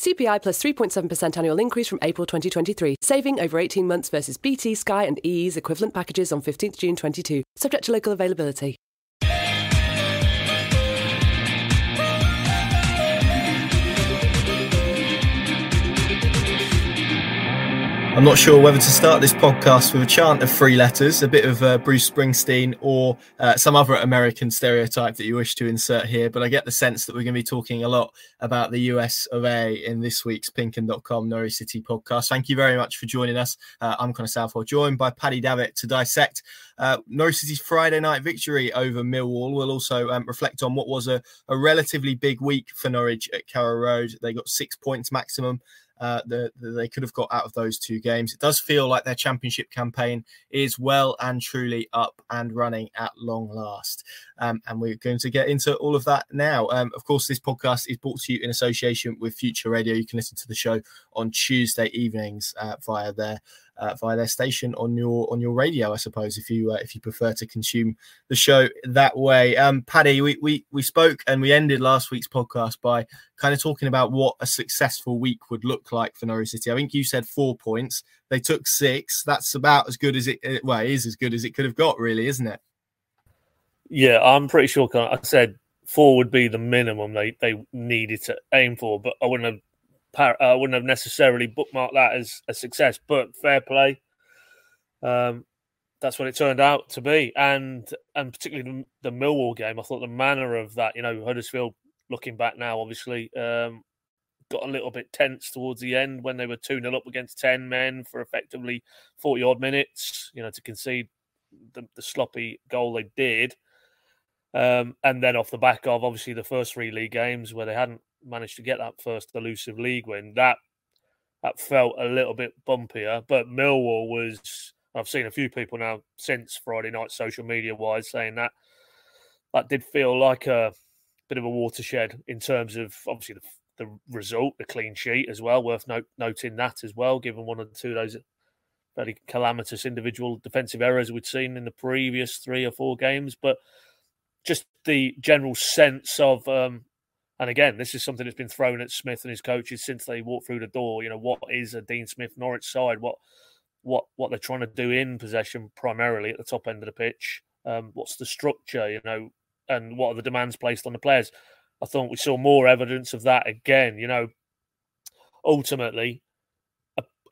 CPI plus 3.7% annual increase from April 2023. Saving over 18 months versus BT, Sky, and EE's equivalent packages on 15th June 22. Subject to local availability. I'm not sure whether to start this podcast with a chant of three letters, a bit of uh, Bruce Springsteen, or uh, some other American stereotype that you wish to insert here. But I get the sense that we're going to be talking a lot about the US of A in this week's Pinkun.com Norwich City podcast. Thank you very much for joining us. Uh, I'm Connor Southwell, joined by Paddy Davitt to dissect uh, Norwich City's Friday night victory over Millwall. We'll also um, reflect on what was a, a relatively big week for Norwich at Carrow Road. They got six points maximum uh, that the, they could have got out of those two games. It does feel like their championship campaign is well and truly up and running at long last. Um, and we're going to get into all of that now. Um, of course, this podcast is brought to you in association with Future Radio. You can listen to the show on Tuesday evenings uh, via their uh, via their station on your on your radio, I suppose, if you uh, if you prefer to consume the show that way. Um, Paddy, we, we we spoke and we ended last week's podcast by kind of talking about what a successful week would look like for Norwich City. I think you said four points. They took six. That's about as good as it. Well, it is as good as it could have got, really, isn't it? Yeah, I'm pretty sure. I said four would be the minimum they they needed to aim for, but I wouldn't have I wouldn't have necessarily bookmarked that as a success, but fair play. Um, that's what it turned out to be, and and particularly the, the, Millwall game, I thought the manner of that, you know, Huddersfield looking back now, obviously, um, got a little bit tense towards the end when they were 2 0 up against 10 men for effectively 40 odd minutes, you know, to concede the, the sloppy goal they did. Um, and then off the back of obviously the first three league games where they hadn't managed to get that first elusive league win, that that felt a little bit bumpier. But Millwall was. I've seen a few people now since Friday night, social media wise, saying that that did feel like a bit of a watershed in terms of obviously the, the result, the clean sheet as well. Worth note, noting that as well, given one or two of those fairly calamitous individual defensive errors we'd seen in the previous three or four games. But just the general sense of um, and again, this is something that's been thrown at Smith and his coaches since they walked through the door. You know, what is a Dean Smith Norwich side? What what what they're trying to do in possession primarily at the top end of the pitch? Um, what's the structure? You know, and what are the demands placed on the players? I thought we saw more evidence of that again. You know, ultimately,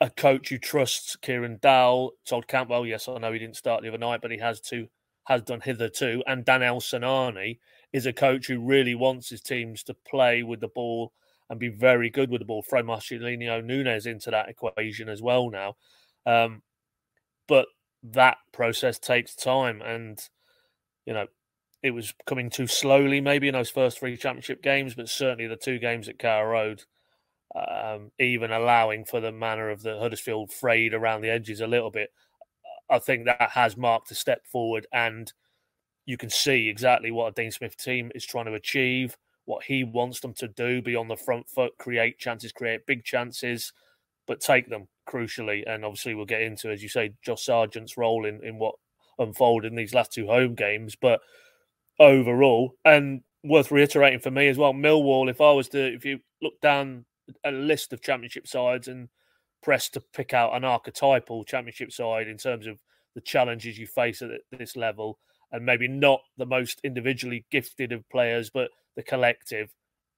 a, coach who trusts Kieran Dowell Todd Cantwell, yes, I know he didn't start the other night, but he has to has done hitherto, and Danel Sinani is a coach who really wants his teams to play with the ball and be very good with the ball. Throw Marcelino Nunez into that equation as well now. Um, but that process takes time, and you know it was coming too slowly, maybe in those first three championship games, but certainly the two games at Carrow Road, um, even allowing for the manner of the Huddersfield frayed around the edges a little bit. I think that has marked a step forward, and you can see exactly what a Dean Smith team is trying to achieve, what he wants them to do, be on the front foot, create chances, create big chances, but take them crucially. And obviously, we'll get into, as you say, Josh Sargent's role in, in what unfolded in these last two home games. But overall, and worth reiterating for me as well, Millwall, if I was to, if you look down a list of championship sides and press to pick out an archetypal championship side in terms of the challenges you face at this level, and maybe not the most individually gifted of players, but the collective.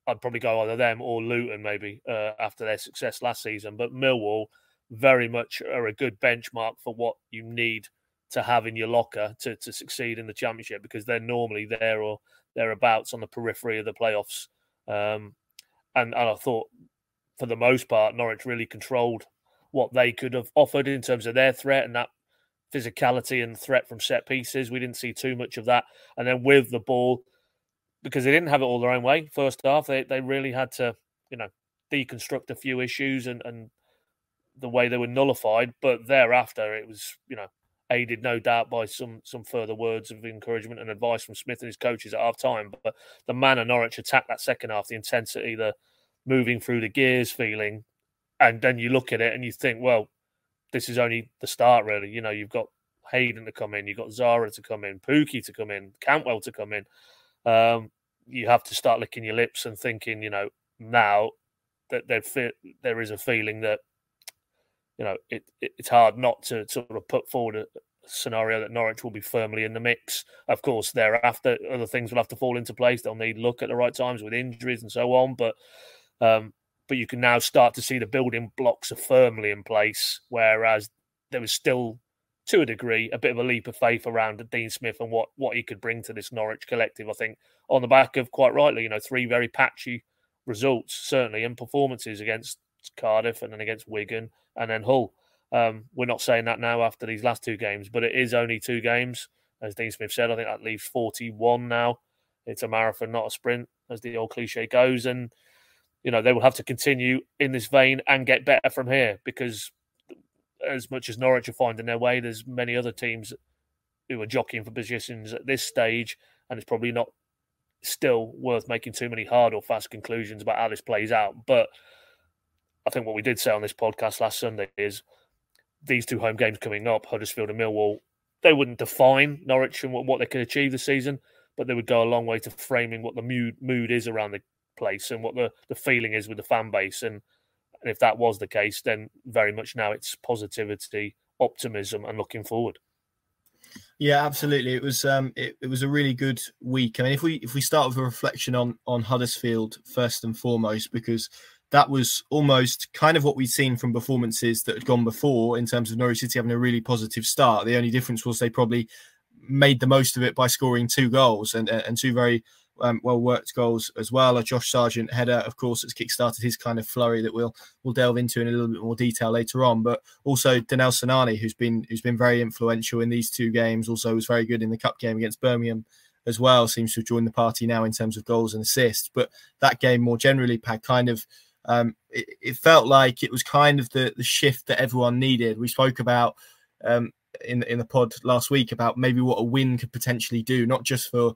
I'd probably go either them or Luton maybe uh, after their success last season. But Millwall very much are a good benchmark for what you need to have in your locker to, to succeed in the championship because they're normally there or thereabouts on the periphery of the playoffs. Um, and, and I thought for the most part, Norwich really controlled what they could have offered in terms of their threat, and that physicality and threat from set pieces. We didn't see too much of that. And then with the ball, because they didn't have it all their own way first half, they, they really had to, you know, deconstruct a few issues and, and the way they were nullified. But thereafter, it was, you know, aided no doubt by some some further words of encouragement and advice from Smith and his coaches at half time. But the manner Norwich attacked that second half, the intensity, the moving through the gears feeling, and then you look at it and you think, well, this is only the start, really. You know, you've got Hayden to come in, you've got Sara to come in, Pukki to come in, Cantwell to come in. Um, you have to start licking your lips and thinking, you know, now that there there is a feeling that you know it, it, it's hard not to sort of put forward a scenario that Norwich will be firmly in the mix. Of course, thereafter other things will have to fall into place. They'll need look at the right times with injuries and so on, but um, but you can now start to see the building blocks are firmly in place, whereas there was still to a degree, a bit of a leap of faith around Dean Smith and what what he could bring to this Norwich collective. I think on the back of quite rightly, you know, three very patchy results certainly and performances against Cardiff and then against Wigan and then Hull. Um, we're not saying that now after these last two games, but it is only two games, as Dean Smith said. I think that leaves forty-one now. It's a marathon, not a sprint, as the old cliche goes, and you know they will have to continue in this vein and get better from here because as much as Norwich are finding their way, there's many other teams who are jockeying for positions at this stage, and it's probably not still worth making too many hard or fast conclusions about how this plays out. But I think what we did say on this podcast last Sunday is these two home games coming up, Huddersfield and Millwall, they wouldn't define Norwich and what, they could achieve this season, but they would go a long way to framing what the mood mood is around the place and what the, the feeling is with the fan base. And and if that was the case, then very much now it's positivity, optimism, and looking forward. Yeah, absolutely. It was um, it, it was a really good week. I mean, if we if we start with a reflection on on Huddersfield first and foremost, because that was almost kind of what we'd seen from performances that had gone before in terms of Norwich City having a really positive start. The only difference was they probably made the most of it by scoring two goals and and two very um, well worked goals as well. A Josh Sargent header, of course, has kick-started his kind of flurry that we'll we'll delve into in a little bit more detail later on. But also Danel Sinani, who's been who's been very influential in these two games, also was very good in the cup game against Birmingham as well. Seems to have joined the party now in terms of goals and assists. But that game more generally, had kind of um, it, it, felt like it was kind of the the shift that everyone needed. We spoke about. Um, in in the pod last week about maybe what a win could potentially do, not just for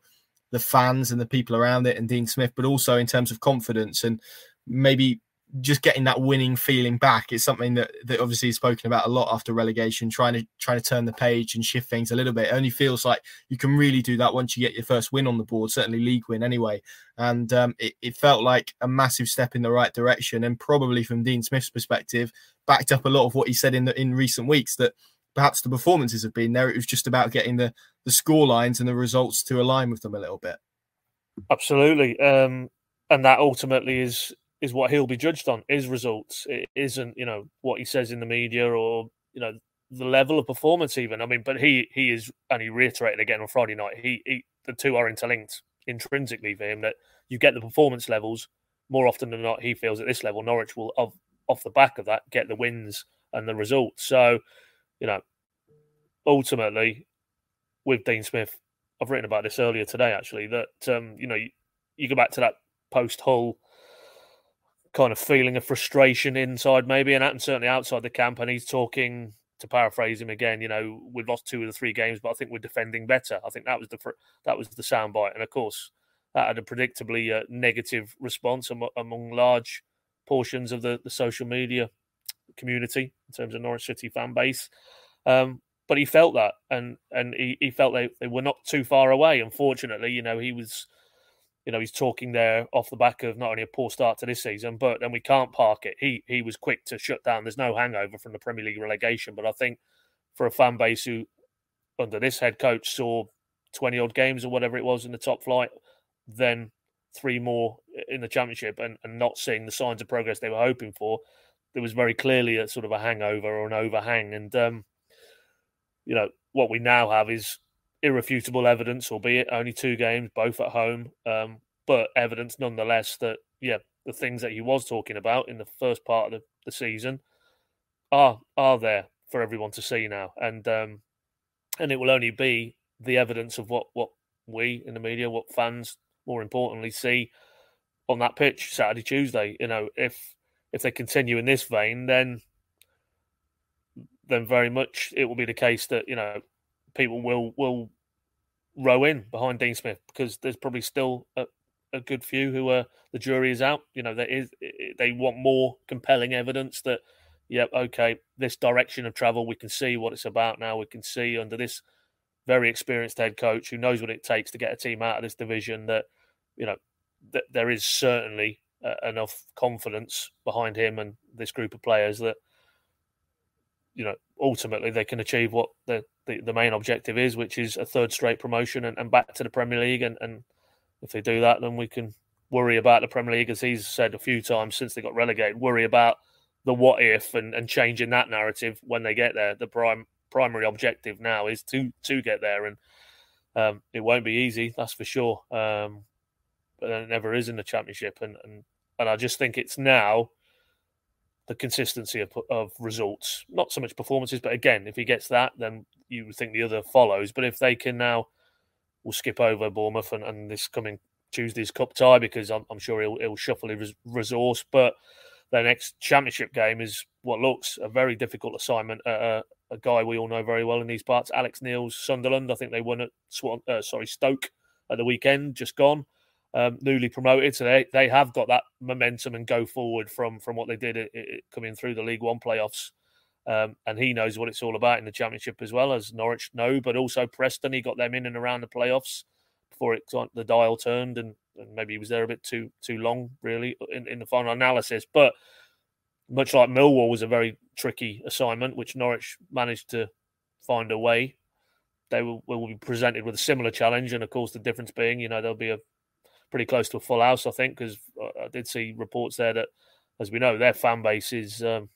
the fans and the people around it and Dean Smith, but also in terms of confidence and maybe just getting that winning feeling back is something that, that obviously is spoken about a lot after relegation, trying to trying to turn the page and shift things a little bit. It only feels like you can really do that once you get your first win on the board, certainly league win anyway. And um, it, it felt like a massive step in the right direction, and probably from Dean Smith's perspective, backed up a lot of what he said in the, in recent weeks that perhaps the performances have been there. It was just about getting the the score lines and the results to align with them a little bit. Absolutely, um, and that ultimately is is what he'll be judged on: is results. It isn't you know what he says in the media or you know the level of performance even. I mean, but he he is, and he reiterated again on Friday night. He, he the two are interlinked intrinsically for him. That you get the performance levels more often than not. He feels at this level, Norwich will off, off the back of that get the wins and the results. So you know, ultimately, with Dean Smith, I've written about this earlier today, actually, that, um, you know, you, you go back to that post Hull kind of feeling of frustration inside, maybe, and, and certainly outside the camp. And he's talking, to paraphrase him again, you know, we've lost two of the three games, but I think we're defending better. I think that was the that was the soundbite, and of course, that had a predictably uh, negative response among, among large portions of the, the social media community in terms of Norwich City fan base. Um, but he felt that, and and he, he felt they, they were not too far away. Unfortunately, you know, he was, you know, he's talking there off the back of not only a poor start to this season, but then we can't park it. He he was quick to shut down. There's no hangover from the Premier League relegation, but I think for a fan base who, under this head coach, saw twenty odd games or whatever it was in the top flight, then three more in the championship, and, and not seeing the signs of progress they were hoping for, there was very clearly a sort of a hangover or an overhang, and um, you know what we now have is irrefutable evidence, albeit only two games, both at home, um, but evidence nonetheless that yeah, the things that he was talking about in the first part of the, the season are are there for everyone to see now, and um, and it will only be the evidence of what what we in the media, what fans more importantly see on that pitch Saturday, Tuesday. You know, if if they continue in this vein, then then very much it will be the case that you know people will will row in behind Dean Smith because there's probably still a, a good few who are the jury is out. You know, there is they want more compelling evidence that yep, okay, this direction of travel we can see what it's about now. We can see under this very experienced head coach who knows what it takes to get a team out of this division that you know that there is certainly uh, enough confidence behind him and this group of players that you know ultimately they can achieve what the, the, the main objective is, which is a third straight promotion and, and back to the Premier League. And, and if they do that, then we can worry about the Premier League, as he's said a few times since they got relegated. Worry about the what if and, and changing that narrative when they get there. The prime primary objective now is to to get there, and um, it won't be easy, that's for sure. Um, but it never is in the championship, and and and I just think it's now the consistency of, of results, not so much performances, but again, if he gets that, then you would think the other follows. But if they can now, we'll skip over Bournemouth and, and this coming Tuesday's cup tie because I'm, I'm sure he'll, he'll shuffle his resource. But their next championship game is what looks a very difficult assignment. Uh, a guy we all know very well in these parts, Alex Neil's Sunderland. I think they won at Swan, uh, sorry Stoke at the weekend, just gone um, newly promoted, so they, they have got that momentum and go forward from from what they did it, it, coming through the League One playoffs. Um, and he knows what it's all about in the Championship as well as Norwich know, but also Preston. He got them in and around the playoffs before it the dial turned, and, and maybe he was there a bit too too long, really, in, in the final analysis. But much like Millwall was a very tricky assignment, which Norwich managed to find a way. They will, will be presented with a similar challenge, and of course, the difference being, you know, there'll be a pretty close to a full house, I think, because I did see reports there that, as we know, their fan base is um,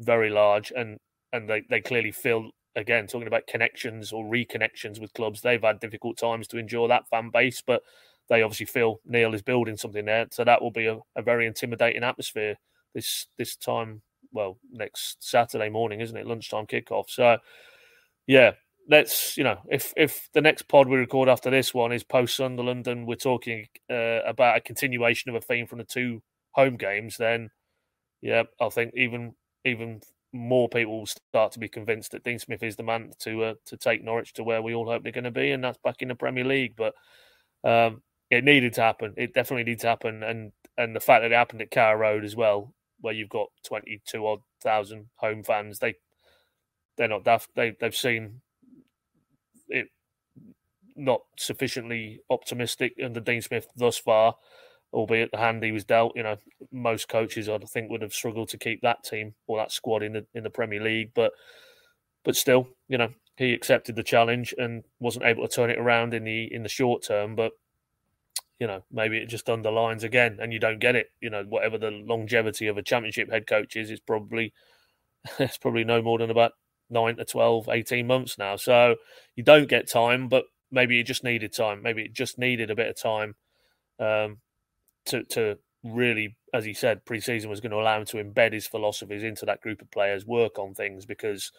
very large, and and they, they clearly feel again talking about connections or reconnections with clubs. They've had difficult times to enjoy that fan base, but they obviously feel Neil is building something there, so that will be a, a very intimidating atmosphere this this time. Well, next Saturday morning, isn't it? Lunchtime kickoff. So, yeah, let's you know if if the next pod we record after this one is post Sunderland and we're talking uh, about a continuation of a theme from the two home games, then yeah, I think even even more people will start to be convinced that Dean Smith is the man to uh, to take Norwich to where we all hope they're going to be, and that's back in the Premier League. But um, it needed to happen. It definitely needed to happen, and and the fact that it happened at Carrow Road as well, where you've got twenty two odd thousand home fans, they they're not daft. They they've seen it not sufficiently optimistic under Dean Smith thus far, albeit the hand he was dealt. You know, most coaches I think would have struggled to keep that team or that squad in the in the Premier League, but but still, you know, he accepted the challenge and wasn't able to turn it around in the in the short term, but you know, maybe it just underlines again and you don't get it. You know, whatever the longevity of a championship head coach is, it's probably it's probably no more than about nine to 12, 18 months now. So you don't get time, but maybe you just needed time. Maybe it just needed a bit of time um, to, to really, as he said, preseason was going to allow him to embed his philosophies into that group of players, work on things because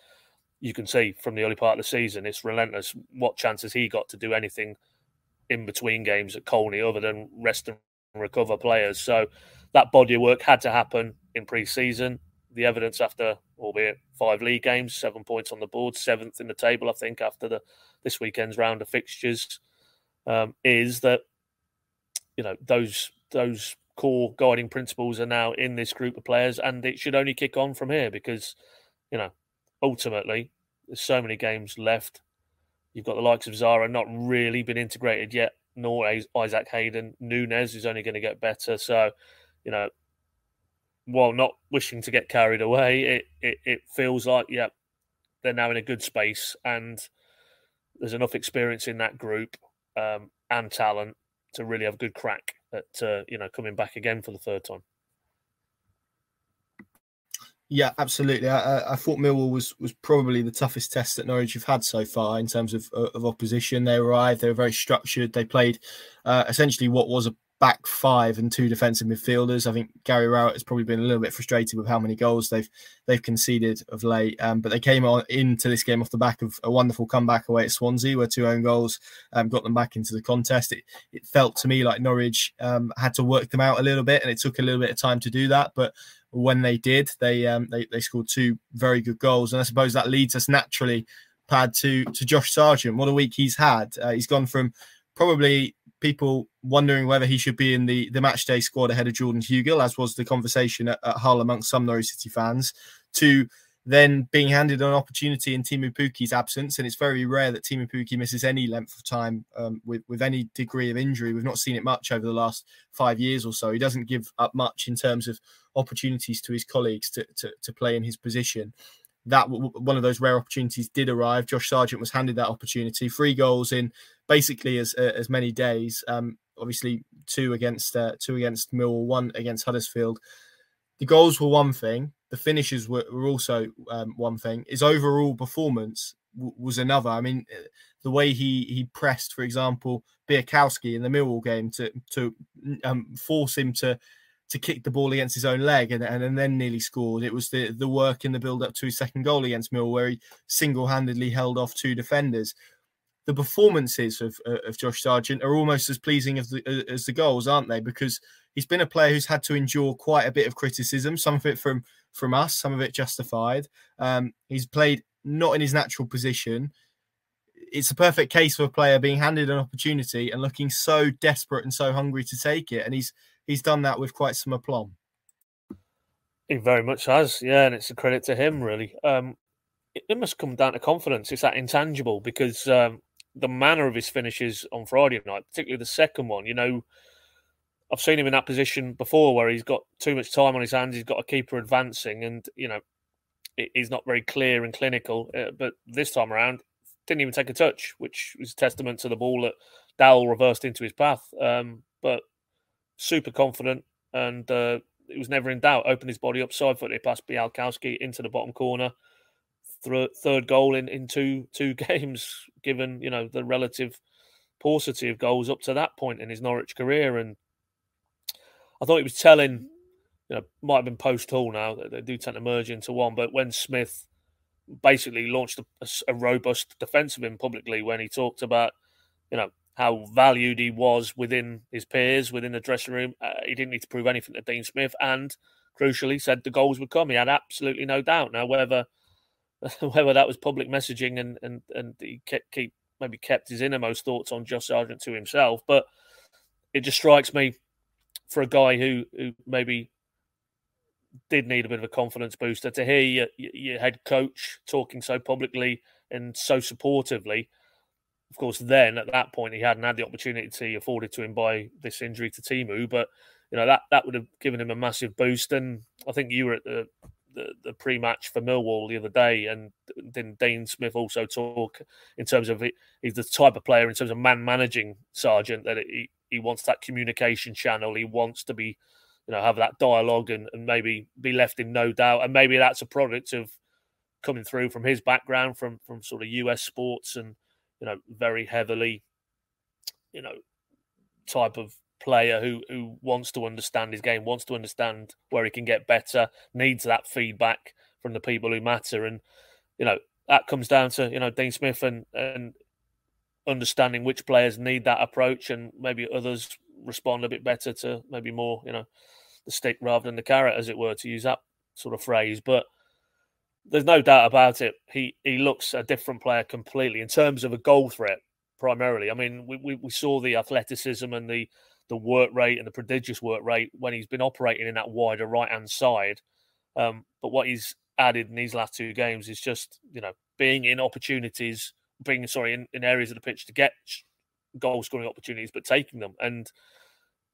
you can see from the early part of the season, it's relentless. What chance has he got to do anything in between games at Colney other than rest and recover players? So that body of work had to happen in pre-season the evidence after, albeit five league games, seven points on the board, seventh in the table, I think, after the this weekend's round of fixtures, um, is that you know those those core guiding principles are now in this group of players, and it should only kick on from here because you know ultimately there's so many games left. You've got the likes of Sara not really been integrated yet, nor Isaac Hayden. Nunez is only going to get better. So, you know, while not wishing to get carried away, it, it, it feels like, yeah, they're now in a good space and there's enough experience in that group um, and talent to really have a good crack at, uh, you know, coming back again for the third time. Yeah, absolutely. I, I, thought Millwall was was probably the toughest test that Norwich have had so far in terms of of opposition. They arrived, they were very structured. They played uh, essentially what was a back five and two defensive midfielders. I think Gary Rowett has probably been a little bit frustrated with how many goals they've they've conceded of late. Um, but they came on into this game off the back of a wonderful comeback away at Swansea, where two own goals um, got them back into the contest. It, it felt to me like Norwich um, had to work them out a little bit, and it took a little bit of time to do that. But when they did, they um, they, they scored two very good goals, and I suppose that leads us naturally, Pad, to to Josh Sargent. What a week he's had! Uh, he's gone from probably people wondering whether he should be in the, the match day squad ahead of Jordan Hugill, as was the conversation at, at Hull amongst some Norwich City fans, to then being handed an opportunity in Teemu Pukki's absence, and it's very rare that Teemu Pukki misses any length of time um, with with any degree of injury. We've not seen it much over the last five years or so. He doesn't give up much in terms of opportunities to his colleagues to to, to play in his position. That one of those rare opportunities did arrive. Josh Sargent was handed that opportunity, three goals in basically as uh, as many days. Um, obviously, two against uh, two against Millwall, one against Huddersfield. The goals were one thing the finishes were, were also um, one thing. His overall performance was another. I mean, uh, the way he he pressed, for example, Bialkowski in the Millwall game to to um, force him to to kick the ball against his own leg and, and, and then nearly scored. It was the the work in the build up to his second goal against Mill where he single handedly held off two defenders. The performances of, uh, of Josh Sargent are almost as pleasing as the uh, as the goals, aren't they? Because he's been a player who's had to endure quite a bit of criticism, some of it from from us, some of it justified. Um, he's played not in his natural position. It's a perfect case for a player being handed an opportunity and looking so desperate and so hungry to take it, and he's he's done that with quite some aplomb. He very much has, yeah, and it's a credit to him, really. Um, it, must come down to confidence. It's that intangible because um, the manner of his finishes on Friday night, particularly the second one, you know, I've seen him in that position before where he's got too much time on his hands. He's got a keeper advancing, and you know he's not very clear and clinical. Uh, but this time around, didn't even take a touch, which was a testament to the ball that Dowell reversed into his path. Um, but super confident, and uh, it was never in doubt. Opened his body up, side footed past Bialkowski into the bottom corner. Third goal in, in two two games, given you know the relative paucity of goals up to that point in his Norwich career, and I thought he was telling, you know, might have been post Hull now. They do tend to merge into one, but when Smith basically launched a, a, robust defence of him publicly when he talked about, you know, how valued he was within his peers, within the dressing room. Uh, he didn't need to prove anything to Dean Smith, and crucially said the goals would come. He had absolutely no doubt. Now, whether whether that was public messaging and and and he kept, keep maybe kept his innermost thoughts on Josh Sargent to himself, but it just strikes me for a guy who who maybe did need a bit of a confidence booster to hear your, your head coach talking so publicly and so supportively. Of course, then at that point he hadn't had the opportunity afforded to him by this injury to Teemu, but you know that that would have given him a massive boost. And I think you were at the the, the pre-match for Millwall the other day, and then Dean Smith also talk in terms of it, he's the type of player in terms of man managing Sargent that he, he wants that communication channel. He wants to be, you know, have that dialogue and, and maybe be left in no doubt. And maybe that's a product of coming through from his background from from sort of US sports and you know very heavily, you know, type of player who who wants to understand his game, wants to understand where he can get better, needs that feedback from the people who matter, and you know that comes down to you know Dean Smith and and understanding which players need that approach and maybe others respond a bit better to maybe more, you know, the stick rather than the carrot, as it were, to use that sort of phrase. But there's no doubt about it. He he looks a different player completely in terms of a goal threat, primarily. I mean, we, we, we saw the athleticism and the the work rate and the prodigious work rate when he's been operating in that wider right hand side. Um, but what he's added in these last two games is just, you know, being in opportunities being sorry in, in areas of the pitch to get goal scoring opportunities, but taking them. And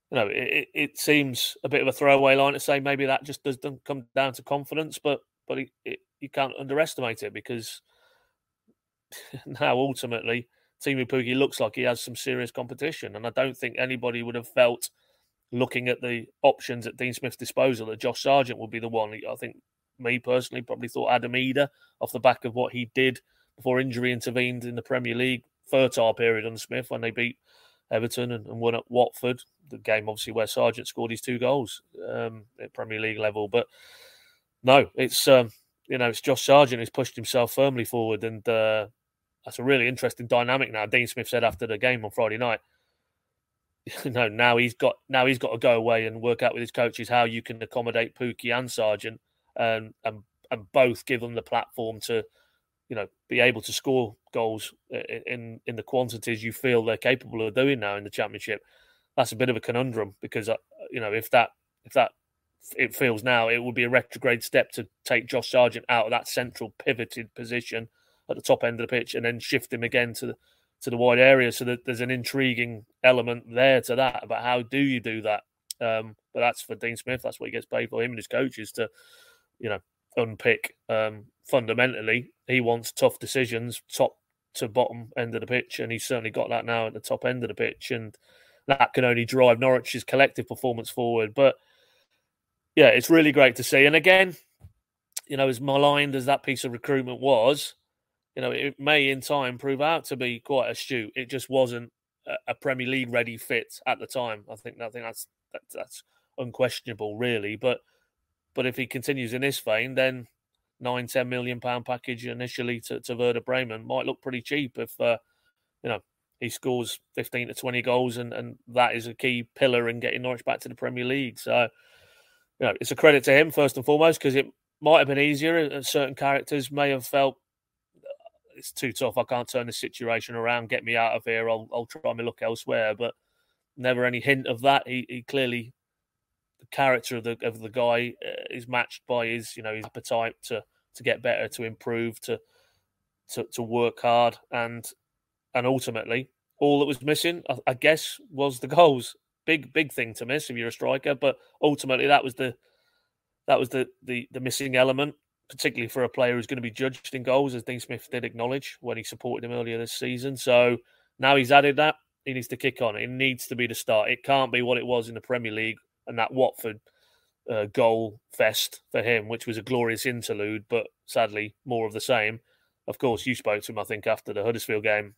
you know, it, it seems a bit of a throwaway line to say maybe that just doesn't come down to confidence, but but it, it, you can't underestimate it because now ultimately Teemu Pukki looks like he has some serious competition, and I don't think anybody would have felt looking at the options at Dean Smith's disposal that Josh Sargent would be the one. I think me personally probably thought Adam Idah off the back of what he did before injury intervened in the Premier League fertile period on Smith when they beat Everton and, and won at Watford. The game, obviously, where Sargent scored his two goals um, at Premier League level. But no, it's um, you know it's Josh Sargent who's pushed himself firmly forward, and uh, that's a really interesting dynamic now. Dean Smith said after the game on Friday night, you know, now he's got now he's got to go away and work out with his coaches how you can accommodate Pukki and Sargent, and and and both give them the platform to you know, be able to score goals in in the quantities you feel they're capable of doing now in the championship. That's a bit of a conundrum because uh, you know if that if that it feels now it would be a retrograde step to take Josh Sargent out of that central pivoted position at the top end of the pitch and then shift him again to the to the wide area. So that there's an intriguing element there to that about how do you do that. Um, but that's for Dean Smith. That's what he gets paid for him and his coaches to, you know, unpick. Um, fundamentally, he wants tough decisions, top to bottom end of the pitch, and he's certainly got that now at the top end of the pitch, and that can only drive Norwich's collective performance forward. But yeah, it's really great to see. And again, you know, as maligned as that piece of recruitment was, you know, it may in time prove out to be quite astute. It just wasn't a, Premier League ready fit at the time. I think I think that's that, that's unquestionable, really. But but if he continues in this vein, then nine, ten million pound package initially to, to Werder Bremen might look pretty cheap if uh, you know he scores fifteen to twenty goals and, and that is a key pillar in getting Norwich back to the Premier League. So you know it's a credit to him first and foremost because it might have been easier and certain characters may have felt it's too tough. I can't turn the situation around. Get me out of here. I'll I'll try my look elsewhere. But never any hint of that. He he clearly the character of the of the guy uh, is matched by his you know his appetite to to get better, to improve, to to to work hard, and and ultimately all that was missing, I, I guess, was the goals. Big big thing to miss if you're a striker, but ultimately that was the that was the the, the missing element particularly for a player who's going to be judged in goals, as Dean Smith did acknowledge when he supported him earlier this season. So now he's added that, he needs to kick on. It needs to be the start. It can't be what it was in the Premier League and that Watford uh, goal fest for him, which was a glorious interlude, but sadly more of the same. Of course, you spoke to him, I think, after the Huddersfield game.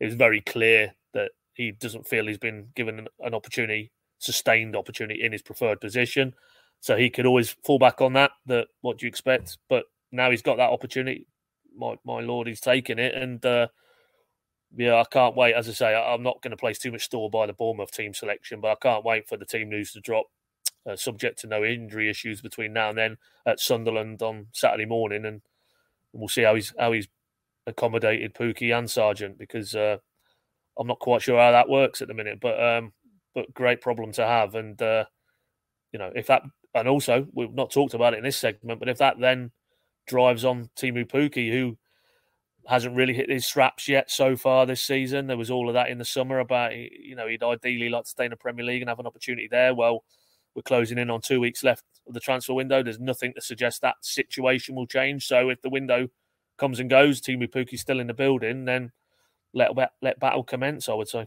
It was very clear that he doesn't feel he's been given an, an opportunity, sustained opportunity in his preferred position. So he could always fall back on that. That what do you expect? But now he's got that opportunity. My my lord, he's taking it, and uh, yeah, I can't wait. As I say, I'm not going to place too much store by the Bournemouth team selection, but I can't wait for the team news to drop. Uh, subject to no injury issues between now and then at Sunderland on Saturday morning, and we'll see how he's how he's accommodated Pukki and Sargent because uh, I'm not quite sure how that works at the minute. But um, but great problem to have, and uh, you know if that and also we've not talked about it in this segment, but if that then drives on Teemu Pukki, who hasn't really hit his straps yet so far this season, there was all of that in the summer about you know he'd ideally like to stay in the Premier League and have an opportunity there. Well, we're closing in on two weeks left of the transfer window. There's nothing to suggest that situation will change. So if the window comes and goes, Teemu Pukki's still in the building, then let let battle commence. I would say.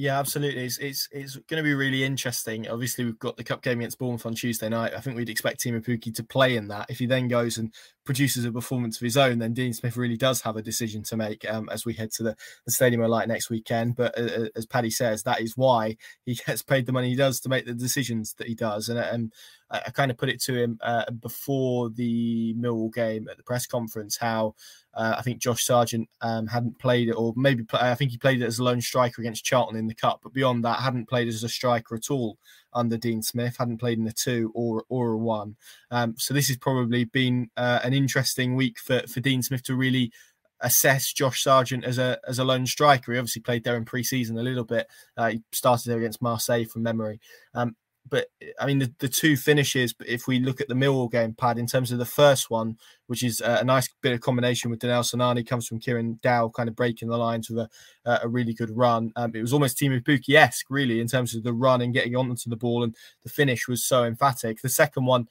Yeah, absolutely. It's it's, it's going to be really interesting. Obviously, we've got the cup game against Bournemouth on Tuesday night. I think we'd expect Teemu Pukki to play in that. If he then goes and produces a performance of his own, then Dean Smith really does have a decision to make um, as we head to the, the Stadium of Light next weekend. But uh, uh as Paddy says, that is why he gets paid the money he does to make the decisions that he does. And, and I, I kind of put it to him uh, before the Millwall game at the press conference how uh, I think Josh Sargent um, hadn't played it, or maybe I think he played it as a lone striker against Charlton in the cup, but beyond that, hadn't played as a striker at all under Dean Smith. Hadn't played in a two or or a one. Um, so this has probably been uh, an interesting week for for Dean Smith to really assess Josh Sargent as a as a lone striker. He obviously played there in pre-season a little bit. Uh, he started there against Marseille from memory. Um, but I mean, the, the two finishes, if we look at the Millwall game pad in terms of the first one, which is a, nice bit of combination with Danel Sinani, comes from Kieran Dow, kind of breaking the lines with a, a really good run. Um, it was almost Teemu Pukki esque, really, in terms of the run and getting onto the ball, and the finish was so emphatic. The second one,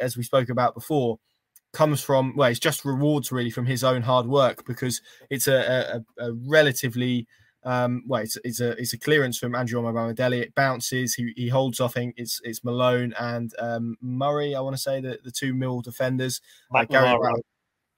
as we spoke about before, comes from well, it's just rewards really from his own hard work because it's a, a, a relatively um, well, it's, it's, a it's a clearance from Andrew Omobamidele. It bounces. He, he holds. I think it's it's Malone and um, Murray. I want to say the the two mill defenders. Uh, Gary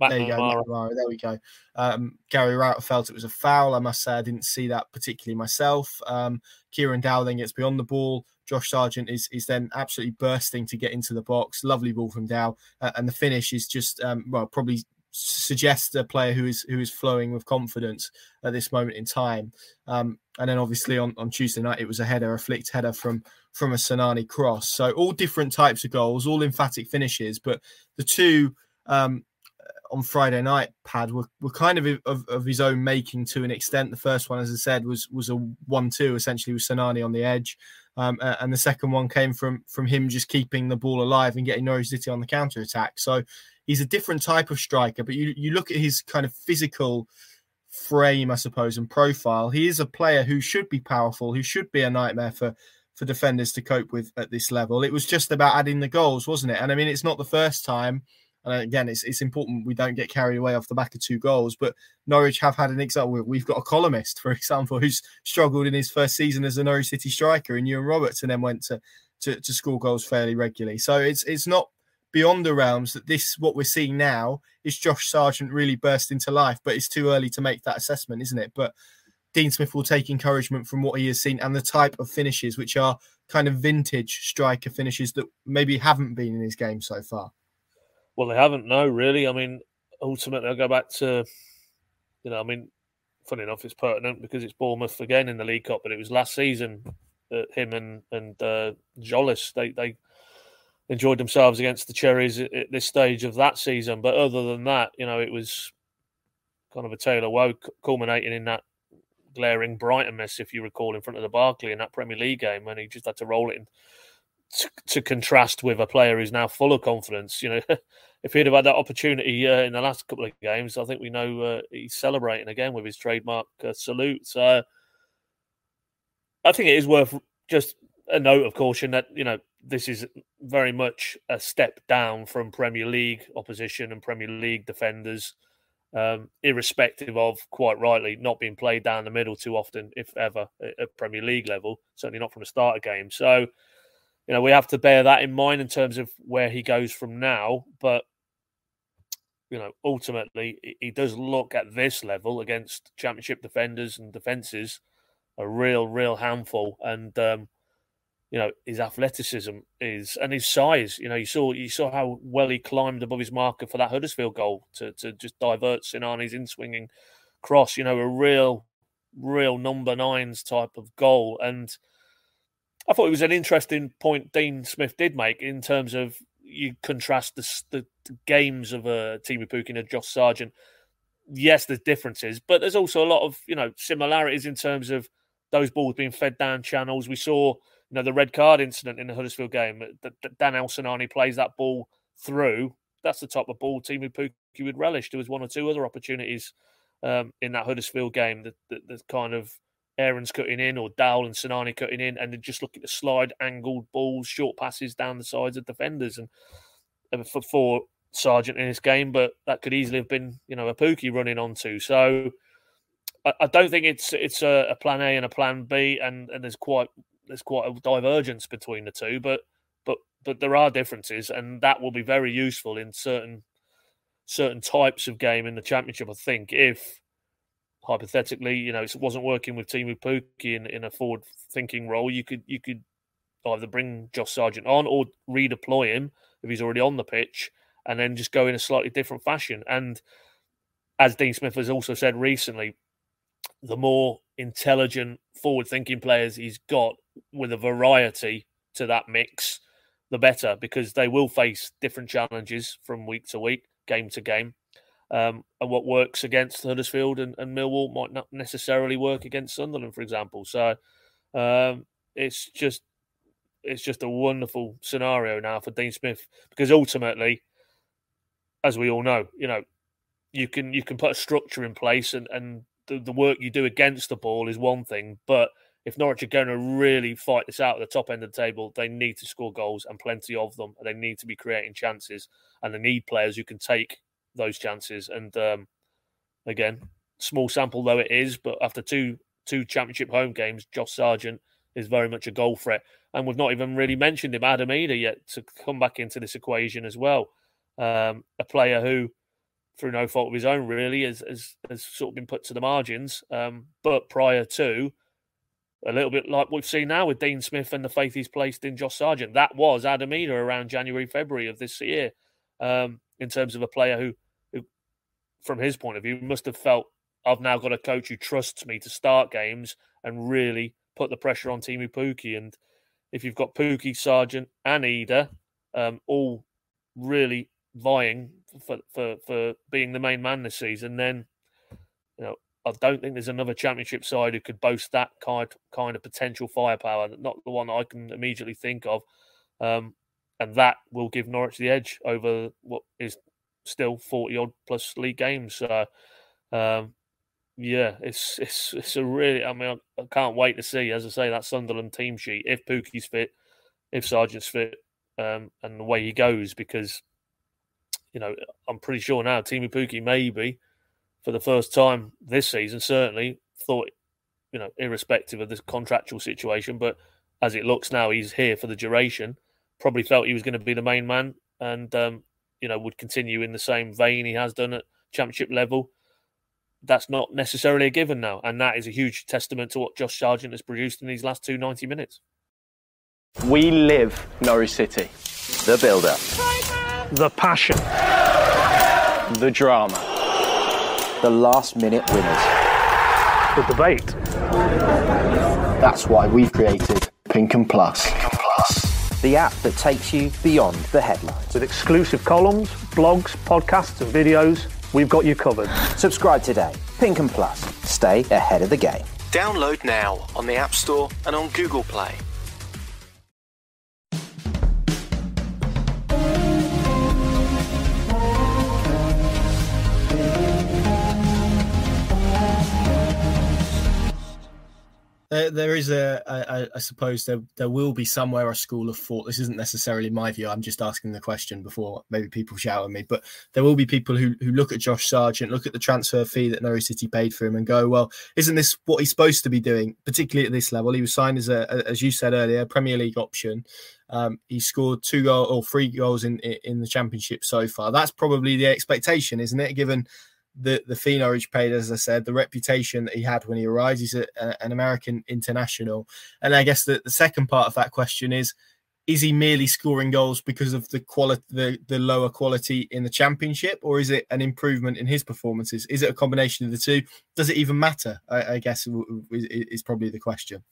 there you go, there we go. Um, Gary Rowett felt it was a foul. I must say I didn't see that particularly myself. Um, Kieran Dowling then gets beyond the ball. Josh Sargent is is then absolutely bursting to get into the box. Lovely ball from Dow, uh, and the finish is just um, well probably suggests a player who is who is flowing with confidence at this moment in time. Um, and then obviously on, on Tuesday night it was a header, a flicked header from from a Sinani cross. So all different types of goals, all emphatic finishes. But the two um, on Friday night, Pad were, were kind of, of, of his own making to an extent. The first one, as I said, was was a one-two essentially with Sinani on the edge. Um, and the second one came from from him just keeping the ball alive and getting Norwich City on the counter attack. So he's a different type of striker. But you you look at his kind of physical frame, I suppose, and profile. He is a player who should be powerful, who should be a nightmare for for defenders to cope with at this level. It was just about adding the goals, wasn't it? And I mean, it's not the first time and again, it's it's important we don't get carried away off the back of two goals. But Norwich have had an example. We've got a columnist, for example, who's struggled in his first season as a Norwich City striker, and Iwan Roberts, and then went to, to to score goals fairly regularly. So it's it's not beyond the realms that this what we're seeing now is Josh Sargent really burst into life. But it's too early to make that assessment, isn't it? But Dean Smith will take encouragement from what he has seen and the type of finishes, which are kind of vintage striker finishes that maybe haven't been in his game so far. Well, they haven't. No, really. I mean, ultimately, I'll go back to, you know, I mean, funny enough, it's pertinent because it's Bournemouth again in the League Cup, but it was last season that him and and uh, they they enjoyed themselves against the Cherries at, this stage of that season. But other than that, you know, it was kind of a tale of woe, culminating in that glaring Brighton miss, if you recall, in front of the Barclay in that Premier League game when he just had to roll it in to, to, contrast with a player who's now full of confidence. You know, if he'd have had that opportunity uh, in the last couple of games, I think we know uh, he's celebrating again with his trademark uh, salute. So I think it is worth just a note of caution that you know this is very much a step down from Premier League opposition and Premier League defenders. Um, irrespective of quite rightly not being played down the middle too often, if ever, at Premier League level, certainly not from the start of game. So you know, we have to bear that in mind in terms of where he goes from now. But you know, ultimately, he does look at this level against championship defenders and defenses a real, real handful. And um, you know, his athleticism is and his size. You know, you saw you saw how well he climbed above his marker for that Huddersfield goal to to just divert Sinani's in swinging cross. You know, a real, real number nines type of goal and I thought it was an interesting point Dean Smith did make in terms of you contrast the, the, games of a uh, Teemu Pukki and Josh Sargent. Yes, there's differences, but there's also a lot of you know similarities in terms of those balls being fed down channels. We saw you know the red card incident in the Huddersfield game. That, that Danel plays that ball through. That's the type of ball Teemu Pukki would relish. There was one or two other opportunities um, in that Huddersfield game that, that, that kind of Aarons cutting in or Dowell and Sinani cutting in, and then just looking to slide angled balls, short passes down the sides of defenders, and for, for Sargent in this game. But that could easily have been, you know, a Pukki running onto. So I, I don't think it's it's a, a, plan A and a plan B, and, and there's quite there's quite a divergence between the two. But but but there are differences, and that will be very useful in certain certain types of game in the championship. I think if hypothetically, you know, it wasn't working with Teemu Pukki in, in a forward thinking role, you could you could either bring Josh Sargent on or redeploy him if he's already on the pitch, and then just go in a slightly different fashion. And as Dean Smith has also said recently, the more intelligent, forward thinking players he's got with a variety to that mix, the better, because they will face different challenges from week to week, game to game. Um, and what works against Huddersfield and, and, Millwall might not necessarily work against Sunderland, for example. So um, it's just it's just a wonderful scenario now for Dean Smith because ultimately, as we all know, you know, you can you can put a structure in place and and the, the work you do against the ball is one thing, but if Norwich are going to really fight this out at the top end of the table, they need to score goals and plenty of them. They need to be creating chances, and they need players who can take those chances. And um, again, small sample though it is, but after two two championship home games, Josh Sargent is very much a goal threat. And we've not even really mentioned him, Adam Idah, yet to come back into this equation as well. Um, a player who, through no fault of his own, really, has, has, has sort of been put to the margins. Um, but prior to, a little bit like we've seen now with Dean Smith and the faith he's placed in Josh Sargent, that was Adam Idah around January, February of this year, um, in terms of a player who from his point of view, must have felt I've now got a coach who trusts me to start games and really put the pressure on Teemu Pukki. And if you've got Pukki, Sargent, and Idah, um, all really vying for, for for being the main man this season, then you know I don't think there's another championship side who could boast that kind kind of potential firepower. Not the one I can immediately think of, um, and that will give Norwich the edge over what is still forty odd plus league games. So, um, yeah, it's it's it's a really. I mean, I, I, can't wait to see. As I say, that Sunderland team sheet. If Pukki's fit, if Sargent's fit, um, and the way he goes, because you know, I'm pretty sure now Teemu Pukki maybe for the first time this season, certainly thought, you know, irrespective of this contractual situation, but as it looks now, he's here for the duration. Probably felt he was going to be the main man, and um, you know would continue in the same vein he has done at championship level. That's not necessarily a given now, and that is a huge testament to what Josh Sargent has produced in these last two 90 minutes. We live Norwich City. The build-up. The passion. The drama the last minute winners. The debate. That's why we've created Pink Un Plus. Pink Un Plus. The app that takes you beyond the headlines. With exclusive columns, blogs, podcasts, and videos, we've got you covered. Subscribe today. Pink Un Plus. Stay ahead of the game. Download now on the App Store and on Google Play. There, there is a, a, I suppose there, there will be somewhere a school of thought. This isn't necessarily my view. I'm just asking the question before maybe people shout at me. But there will be people who, who look at Josh Sargent, look at the transfer fee that Norwich City paid for him, and go, "Well, isn't this what he's supposed to be doing?" Particularly at this level, he was signed as a, as you said earlier, Premier League option. Um, he scored two goals or three goals in in the championship so far. That's probably the expectation, isn't it? Given the the fee Norwich paid, as I said, the reputation that he had when he arrived. He's a, a, an American international, and I guess the, the second part of that question is: Is he merely scoring goals because of the quality, the, the lower quality in the championship, or is it an improvement in his performances? Is it a combination of the two? Does it even matter? I, I guess is, is probably the question.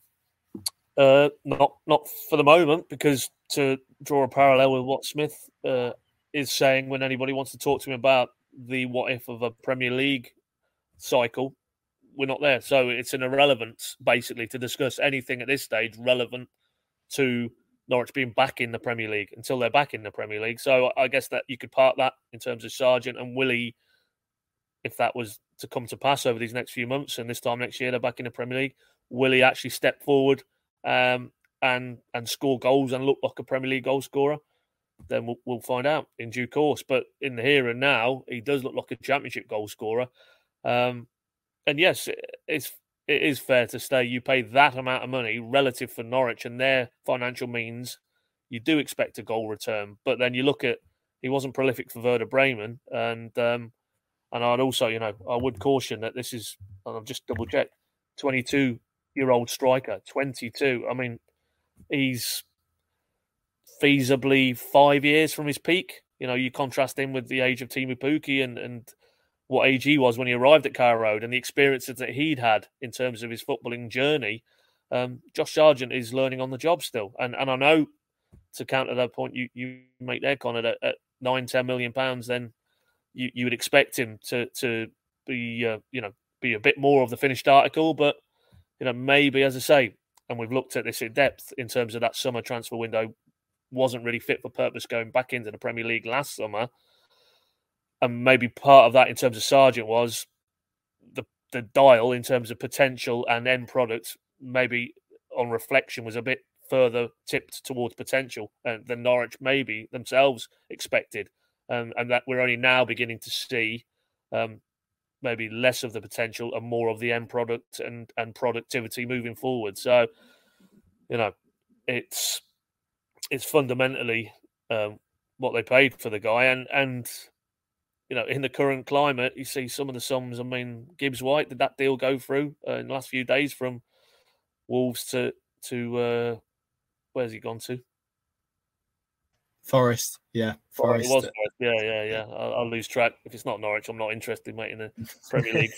Uh, not not for the moment, because to draw a parallel with what Smith uh, is saying when anybody wants to talk to him about the what if of a Premier League cycle, we're not there. So it's an irrelevance basically to discuss anything at this stage relevant to Norwich being back in the Premier League until they're back in the Premier League. So I guess that you could part that in terms of Sargent and Willie, if that was to come to pass over these next few months and this time next year they're back in the Premier League, Willie actually step forward um, and and score goals and look like a Premier League goal scorer then we'll, we'll, find out in due course. But in the here and now, he does look like a championship goal scorer. Um, and yes, it's it is fair to say you pay that amount of money relative for Norwich and their financial means. You do expect a goal return, but then you look at he wasn't prolific for Werder Bremen, and um, and I'd also, you know, I would caution that this is, and I've just double checked, twenty two year old striker, twenty two. I mean, he's feasibly five years from his peak. You know, you contrast him with the age of Teemu Pukki and, and what age he was when he arrived at Carrow Road and the experiences that he'd had in terms of his footballing journey. Um, Josh Sargent is learning on the job still. And and I know to counter that point you, you make there, Connor, at, at nine, ten million pounds, then you, you would expect him to to be uh, you know be a bit more of the finished article. But you know maybe as I say, and we've looked at this in depth in terms of that summer transfer window wasn't really fit for purpose going back into the Premier League last summer. And maybe part of that in terms of Sargent was the the dial in terms of potential and end product, maybe on reflection was a bit further tipped towards potential and than Norwich maybe themselves expected. Um, and that we're only now beginning to see um, maybe less of the potential and more of the end product and and productivity moving forward. So, you know, it's it's fundamentally um, what they paid for the guy, and and you know in the current climate, you see some of the sums. I mean, Gibbs White did that deal go through uh, in the last few days from Wolves to to uh, where's he gone to? Forest, yeah, Forest. Yeah, yeah, yeah. I'll, I'll, lose track if it's not Norwich. I'm not interested, mate, in the Premier League.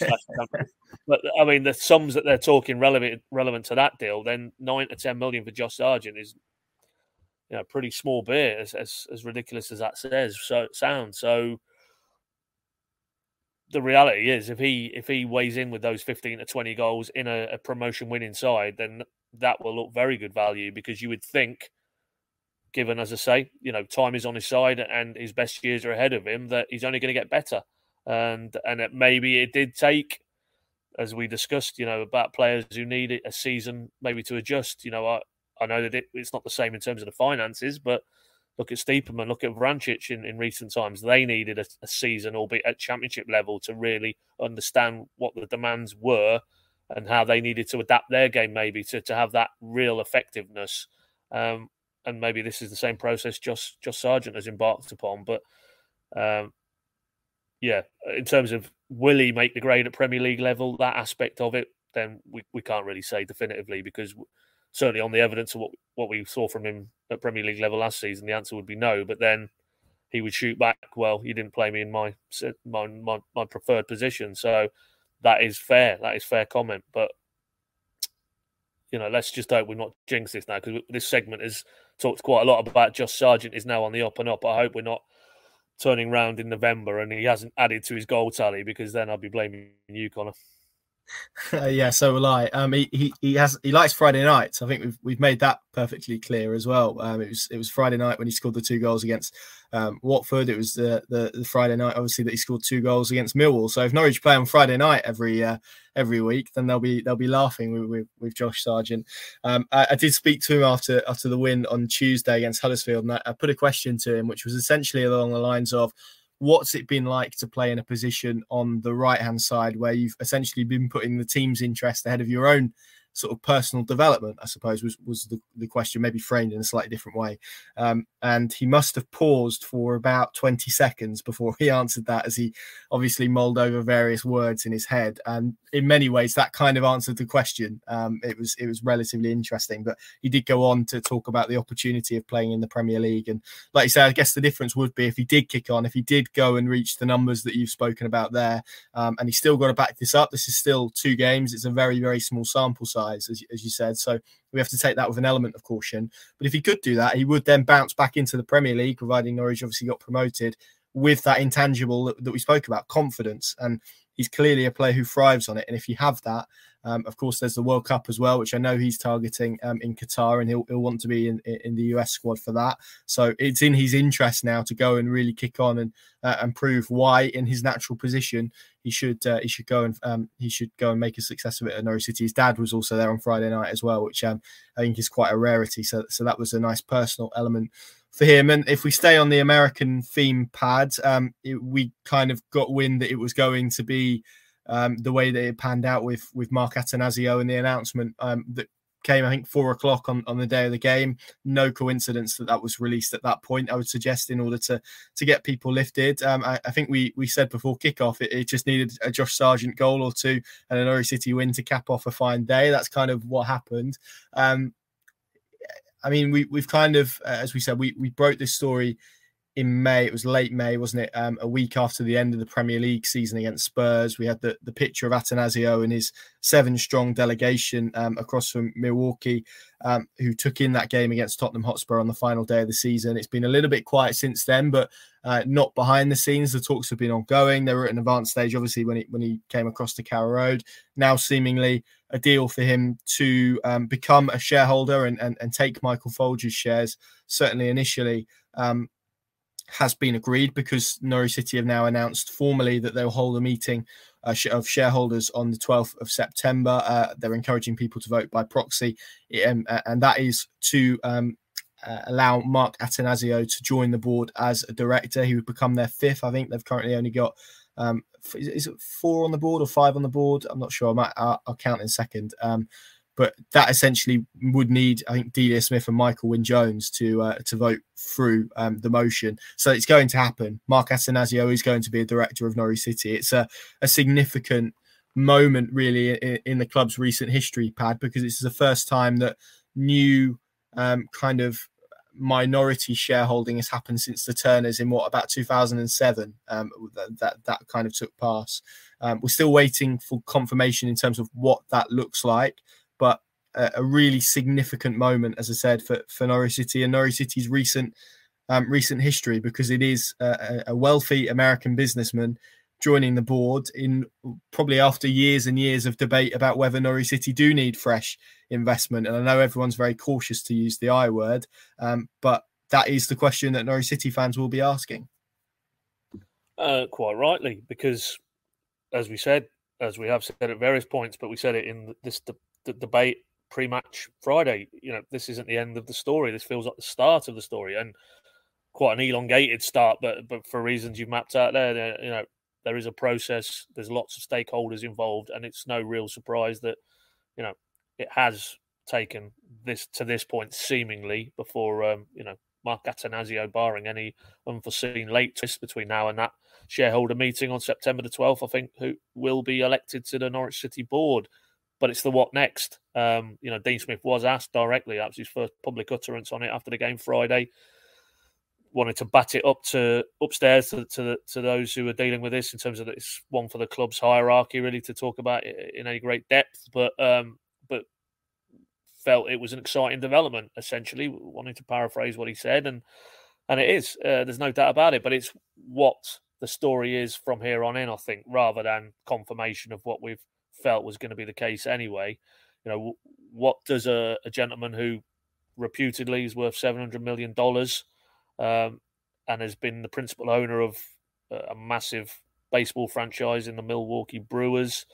but I mean, the sums that they're talking relevant relevant to that deal, then nine to ten million for Josh Sargent is you know, pretty small beer, as, as, as ridiculous as that says, so sounds. So the reality is, if he if he weighs in with those fifteen to twenty goals in a, a promotion winning side, then that will look very good value because you would think, given as I say, you know, time is on his side and his best years are ahead of him, that he's only going to get better. And and it, maybe it did take, as we discussed, you know, about players who need a season maybe to adjust. You know, I I know that it, it's not the same in terms of the finances, but look at Stiepermann, look at Vrancic in, in recent times. They needed a, a, season, albeit at championship level, to really understand what the demands were and how they needed to adapt their game, maybe to, to have that real effectiveness. Um, and maybe this is the same process Josh, Josh Sargent has embarked upon. But um, yeah, in terms of will he make the grade at Premier League level, that aspect of it, then we, we can't really say definitively because certainly on the evidence of what what we saw from him at Premier League level last season, the answer would be no. But then he would shoot back. Well, you didn't play me in my my my, my preferred position, so that is fair. That is fair comment. But you know, let's just hope we're not jinx this now because this segment has talked quite a lot about Josh Sargent is now on the up and up. I hope we're not turning round in November and he hasn't added to his goal tally because then I'll be blaming you, Connor. Uh, yeah, so will I. Um, he, he he has he likes Friday nights. I think we've we've made that perfectly clear as well. Um, it was it was Friday night when he scored the two goals against um, Watford. It was the, the, the Friday night, obviously, that he scored two goals against Millwall. So if Norwich play on Friday night every uh, every week, then they'll be they'll be laughing with with, with Josh Sargent. Um, I, I, did speak to him after after the win on Tuesday against Huddersfield, and I, I put a question to him, which was essentially along the lines of what's it been like to play in a position on the right hand side where you've essentially been putting the team's interest ahead of your own sort of personal development, I suppose was was the, the question, maybe framed in a slightly different way. Um, and he must have paused for about 20 seconds before he answered that, as he obviously mulled over various words in his head. And in many ways, that kind of answered the question. Um, it was it was relatively interesting, but he did go on to talk about the opportunity of playing in the Premier League. And like you said, I guess the difference would be if he did kick on, if he did go and reach the numbers that you've spoken about there, um, and he's still got to back this up. This is still two games. It's a very very small sample size size, as, as you said. So we have to take that with an element of caution. But if he could do that, he would then bounce back into the Premier League, providing Norwich obviously got promoted with that intangible that, that we spoke about, confidence. And he's clearly a player who thrives on it. And if you have that, um, of course, there's the World Cup as well, which I know he's targeting um, in Qatar, and he'll, he'll want to be in, in the US squad for that. So it's in his interest now to go and really kick on and uh, and prove why, in his natural position, he should uh, he should go and um, he should go and make a success of it at Norwich City. His dad was also there on Friday night as well, which um, I think is quite a rarity. So so that was a nice personal element for him. And if we stay on the American theme pad, um, it, we kind of got wind that it was going to be um, the way that it panned out with with Mark Attanasio and the announcement um, that came, I think, four o'clock on, on the day of the game. No coincidence that that was released at that point. I would suggest in order to to get people lifted. Um, I, I, think we we said before kickoff it, it, just needed a Josh Sargent goal or two and an Norwich City win to cap off a fine day. That's kind of what happened. I mean, we we've kind of, uh, as we said, we we broke this story in May. It was late May, wasn't it? Um, a week after the end of the Premier League season against Spurs, we had the, the picture of Attanasio and his seven strong delegation um, across from Milwaukee, um, who took in that game against Tottenham Hotspur on the final day of the season. It's been a little bit quiet since then, but uh, not behind the scenes. The talks have been ongoing. They were at an advanced stage, obviously, when he when he came across to Carrow Road. Now, seemingly a deal for him to um, become a shareholder and, and and take Michael Foulger's shares. Certainly, initially. Um, has been agreed because Norwich City have now announced formally that they'll hold a meeting uh, of shareholders on the 12th of September. Uh, they're encouraging people to vote by proxy, um, and that is to um, uh, allow Mark Attanasio to join the board as a director. He would become their fifth. I think they've currently only got um, is it four on the board or five on the board? I'm not sure. I might, I'll, I'll count in a second. Um, but that essentially would need, I think, Delia Smith and Michael Wynne Jones to uh, to vote through um, the motion. So it's going to happen. Mark Attanasio is going to be a director of Norwich City. It's a, a significant moment, really, in, in, the club's recent history, Pad, because it's the first time that new um, kind of minority shareholding has happened since the Turners in what about 2007. Um, that, that, that kind of took pass. Um, we're still waiting for confirmation in terms of what that looks like but a, a really significant moment, as I said, for, for Norwich City and Norwich City's recent um, recent history because it is a, a wealthy American businessman joining the board in probably after years and years of debate about whether Norwich City do need fresh investment. And I know everyone's very cautious to use the I word, um, but that is the question that Norwich City fans will be asking. Uh, quite rightly, because as we said, as we have said at various points, but we said it in this the, the debate pre-match Friday. You know, this isn't the end of the story. This feels like the start of the story, and quite an elongated start. But but for reasons you've mapped out there, you know, there is a process. There's lots of stakeholders involved, and it's no real surprise that you know it has taken this to this point seemingly before um, you know Mark Attanasio, barring any unforeseen late twist between now and that shareholder meeting on September the 12th, I think, who will be elected to the Norwich City board. But it's the what next. Um, you know, Dean Smith was asked directly. That was his first public utterance on it after the game Friday. Wanted to bat it up to upstairs to to, to those who are dealing with this in terms of it's one for the club's hierarchy, really, to talk about it in any great depth. But um, but felt it was an exciting development. Essentially, wanting to paraphrase what he said, and and it is. Uh, there's no doubt about it. But it's what the story is from here on in. I think rather than confirmation of what we've felt was going to be the case anyway. You know, what does a, a gentleman who reputedly is worth seven hundred million dollars um, and has been the principal owner of a massive baseball franchise in the Milwaukee Brewers.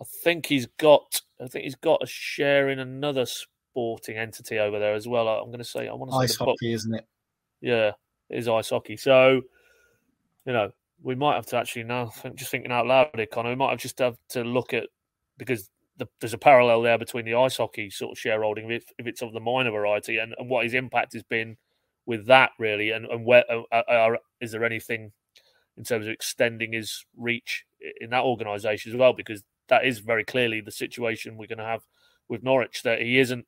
I think he's got. I think he's got a share in another sporting entity over there as well. I'm going to say. I want to say ice hockey, isn't it? Yeah, it is ice hockey. So, you know, we might have to actually now. Just thinking out loud, here, Connor, we might have just have to look at because the, there's a parallel there between the ice hockey sort of shareholding, if, if it's of the minor variety, and, and what his impact has been with that really, and and where uh, are, is there anything in terms of extending his reach in that organisation as well? Because that is very clearly the situation we're going to have with Norwich. That he isn't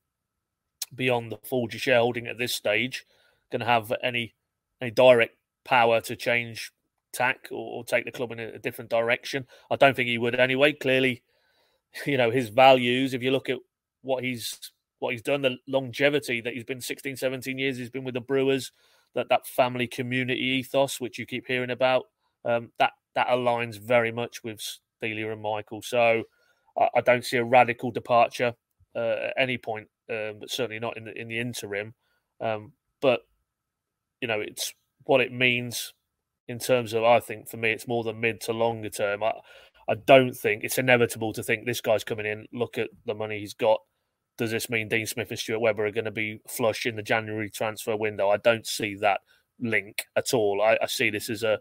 beyond the Foulger shareholding at this stage going to have any any direct power to change tack or, or take the club in a, different direction. I don't think he would anyway. Clearly, you know his values. If you look at what he's what he's done, the longevity that he's been 16, 17 years, he's been with the Brewers. That that family community ethos, which you keep hearing about, um, that that aligns very much with Delia and Michael. So I, I don't see a radical departure uh, at any point, um, but certainly not in the in the interim. Um, but you know, it's what it means in terms of. I think for me, it's more the mid to longer term. I I don't think it's inevitable to think this guy's coming in. Look at the money he's got. Does this mean Dean Smith and Stuart Webber are going to be flush in the January transfer window? I don't see that link at all. I, I see this as a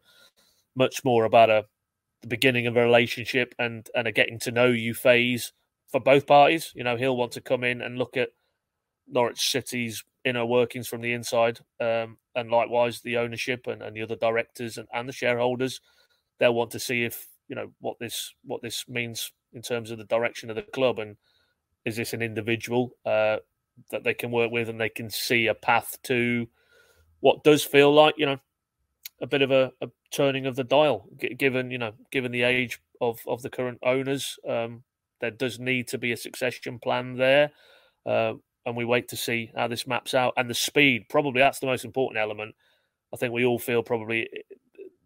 much more about a the beginning of a relationship and and a getting to know you phase for both parties. You know, he'll want to come in and look at Norwich City's inner workings from the inside, um, and likewise the ownership and, and the other directors and, and the shareholders. They'll want to see if you know what this what this means in terms of the direction of the club, and is this an individual uh, that they can work with and they can see a path to what does feel like you know a bit of a, a turning of the dial, given you know, given the age of of the current owners. Um, there does need to be a succession plan there, uh, and we wait to see how this maps out and the speed. Probably that's the most important element. I think we all feel probably eh,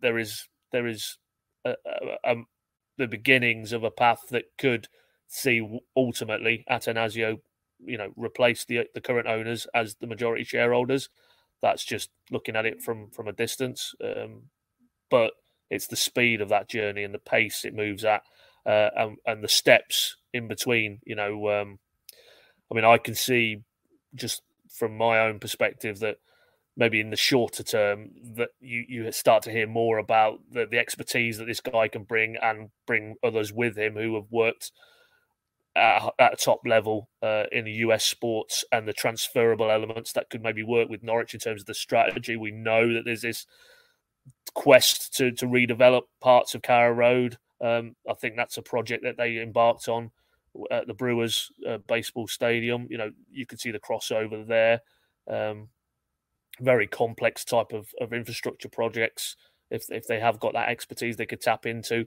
there is there is a, a, a, the beginnings of a path that could see ultimately Attanasio, you know, replace the the current owners as the majority shareholders. That's just looking at it from from a distance. Um, but it's the speed of that journey and the pace it moves at, uh, and, and the steps in between. You know, um, I mean, I can see just from my own perspective that maybe in the shorter term that you you start to hear more about the, the expertise that this guy can bring and bring others with him who have worked at, at a top level uh, in the US sports and the transferable elements that could maybe work with Norwich in terms of the strategy. We know that there's this quest to to redevelop parts of Carrow Road. Um, I think that's a project that they embarked on at the Brewers uh, baseball stadium. You know, you can see the crossover there. Um, very complex type of, of infrastructure projects. If if they have got that expertise, they could tap into.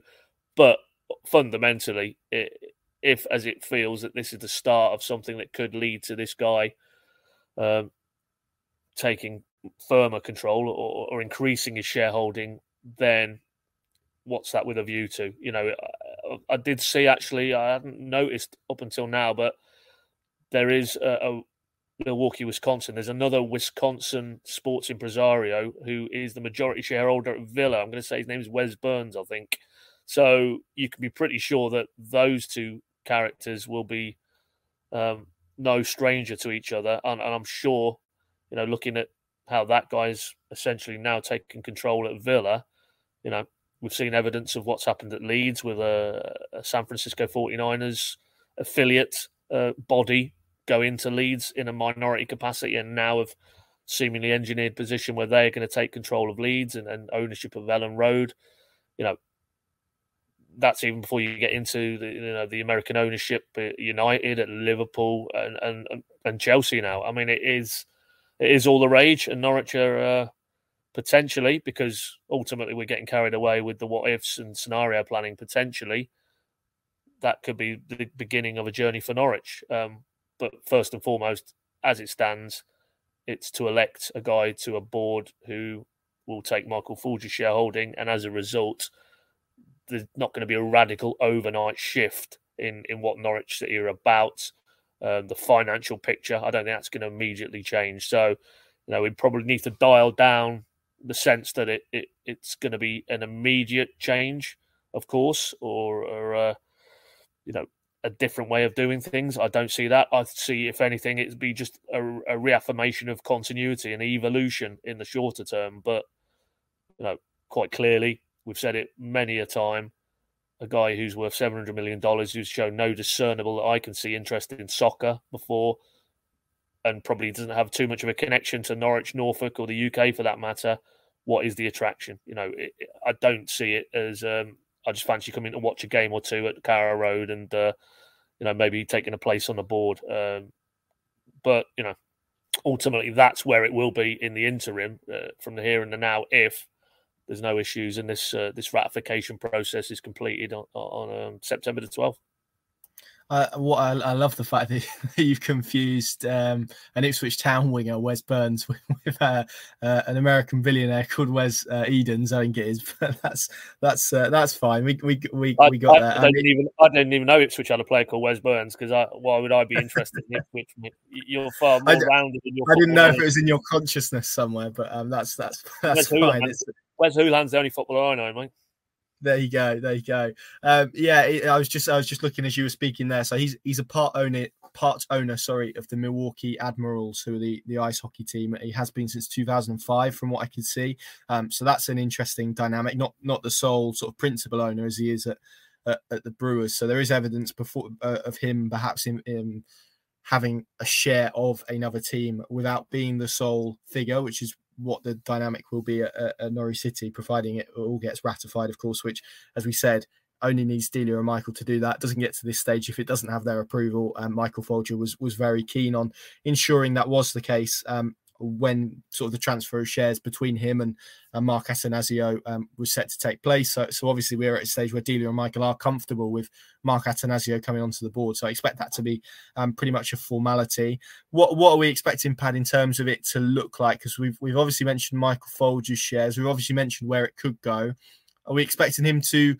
But fundamentally, it, if as it feels that this is the start of something that could lead to this guy um, taking firmer control or, or increasing his shareholding, then what's that with a view to? You know, I, I did see actually, I hadn't noticed up until now, but there is a, a Milwaukee, Wisconsin. There's another Wisconsin sports impresario who is the majority shareholder at Villa. I'm going to say his name is Wes Burns, I think. So you can be pretty sure that those two characters will be um, no stranger to each other, and, and I'm sure, you know, looking at how that guy's essentially now taking control at Villa, you know, we've seen evidence of what's happened at Leeds with a, a San Francisco 49ers affiliate uh, body go into Leeds in a minority capacity and now have seemingly engineered position where they're going to take control of Leeds and, and ownership of Elland Road. You know, that's even before you get into the you know the American ownership at United, at Liverpool, and and and Chelsea now. I mean, it is it is all the rage, and Norwich are uh, potentially because ultimately we're getting carried away with the what ifs and scenario planning. Potentially, that could be the beginning of a journey for Norwich. Um, but first and foremost, as it stands, it's to elect a guy to a board who will take Michael Foulger's shareholding, and as a result, there's not going to be a radical overnight shift in in what Norwich City are about. Um, the financial picture, I don't think that's going to immediately change. So, you know, we probably need to dial down the sense that it, it it's going to be an immediate change, of course, or, or uh, you know, a different way of doing things. I don't see that. I see, if anything, it'd be just a, a reaffirmation of continuity and evolution in the shorter term. But you know, quite clearly, we've said it many a time. A guy who's worth seven hundred million dollars, who's shown no discernible, I can see, interest in soccer before, and probably doesn't have too much of a connection to Norwich, Norfolk, or the UK for that matter. What is the attraction? You know, it, I don't see it as. Um, I just fancy coming to watch a game or two at Carrow Road and uh, you know maybe taking a place on the board. Um, but you know, ultimately that's where it will be in the interim uh, from the here and the now if there's no issues and this uh, this ratification process is completed on, on um, September the 12th. Uh, what I, I, love the fact that you've confused um, an Ipswich Town winger Wes Burns with, with uh, uh, an American billionaire called Wes uh, Edens. I think it is, but that's that's uh, that's fine. We we we, I, we got I, that. I didn't even I didn't even know Ipswich had a player called Wes Burns because why would I be interested in Ipswich? You're far more rounded than your. I didn't know if it was in your consciousness somewhere, but um, that's that's that's Wes fine. Wes Hoolahan's the only footballer I know, mate. There you go. There you go. Um, yeah, I was just I was just looking as you were speaking there. So he's he's a part owner part owner, sorry, of the Milwaukee Admirals, who are the, the ice hockey team. He has been since 2005, from what I can see. Um, so that's an interesting dynamic. Not not the sole sort of principal owner as he is at at, at the Brewers. So there is evidence before uh, of him perhaps in, in having a share of another team without being the sole figure, which is what the dynamic will be at, at, Norwich City, providing it all gets ratified, of course, which, as we said, only needs Delia and Michael to do that. Doesn't get to this stage if it doesn't have their approval. Um, Michael Foulger was was very keen on ensuring that was the case. Um, when sort of the transfer of shares between him and, and Mark Attanasio um, was set to take place. So, so obviously we're at a stage where Delia and Michael are comfortable with Mark Attanasio coming onto the board. So I expect that to be um, pretty much a formality. What what are we expecting, Pad, in terms of it to look like? Because we've we've obviously mentioned Michael Foulger's shares. We've obviously mentioned where it could go. Are we expecting him to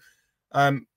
um,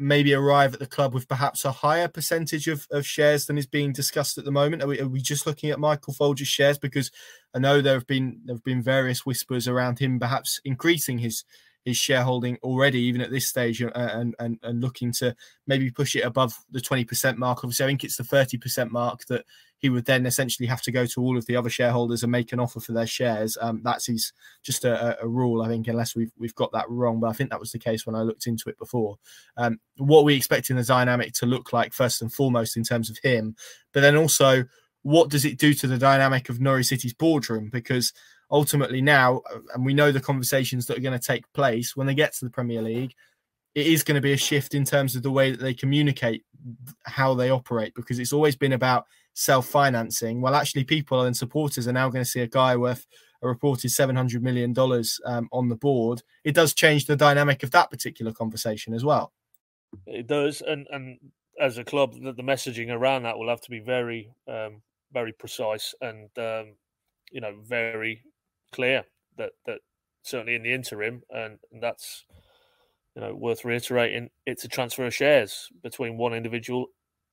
maybe arrive at the club with perhaps a higher percentage of, of shares than is being discussed at the moment? Are we, are we just looking at Michael Foulger's shares? Because I know there have been there have been various whispers around him perhaps increasing his his shareholding already, even at this stage, and and, and looking to maybe push it above the 20% mark. Obviously, I think it's the 30% mark that he would then essentially have to go to all of the other shareholders and make an offer for their shares. Um, that's his just a, a, rule, I think, unless we've we've got that wrong. But I think that was the case when I looked into it before. Um, what we expecting the dynamic to look like first and foremost in terms of him, but then also what does it do to the dynamic of Norwich City's boardroom? Because ultimately now, uh, and we know the conversations that are going to take place when they get to the Premier League, it is going to be a shift in terms of the way that they communicate how they operate because it's always been about self-financing well actually people and supporters are now going to see a guy worth a reported 700 million dollars um, on the board. It does change the dynamic of that particular conversation as well. It does and and as a club the, the messaging around that will have to be very um, very precise and um, you know very clear that that certainly in the interim, and, and that's you know, worth reiterating, it's a transfer of shares between one individual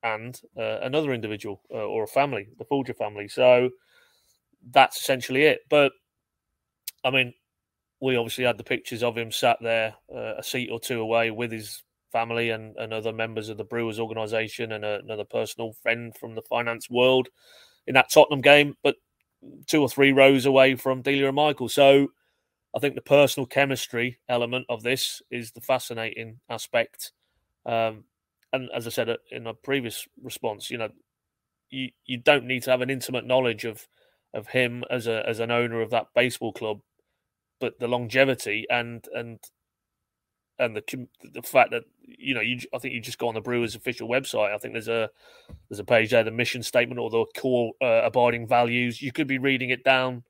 and uh, another individual uh, or a family, the Foulger family. So that's essentially it. But I mean, we obviously had the pictures of him sat there uh, a seat or two away with his family and, and other members of the Brewers organisation and a, another personal friend from the finance world in that Tottenham game, but two or three rows away from Delia and Michael. So I think the personal chemistry element of this is the fascinating aspect. Um, and as I said uh, in a previous response, you know, you, you don't need to have an intimate knowledge of of him as a as an owner of that baseball club, but the longevity and and and the the fact that you know you I think you just go on the Brewers official website. I think there's a there's a page there, the mission statement or the core uh, abiding values. You could be reading it down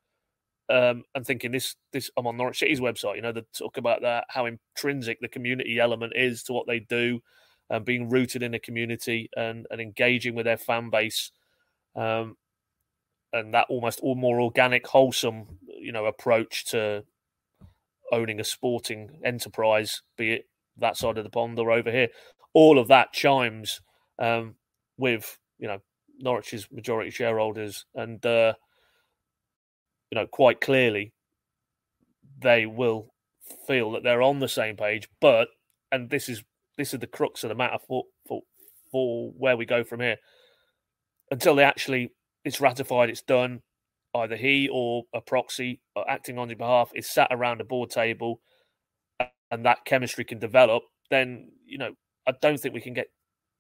um, and thinking this this I'm on Norwich City's website. You know, they talk about that how intrinsic the community element is to what they do, and being rooted in a community and and engaging with their fan base. Um, and that almost all more organic, wholesome, you know, approach to owning a sporting enterprise, be it that side of the pond or over here. All of that chimes um, with you know Norwich's majority shareholders, and uh, you know quite clearly they will feel that they're on the same page. But and this is this is the crux of the matter for for for where we go from here. Until they actually it's ratified, it's done either he or a proxy uh, acting on his behalf is sat around a board table and that chemistry can develop, then you know I don't think we can get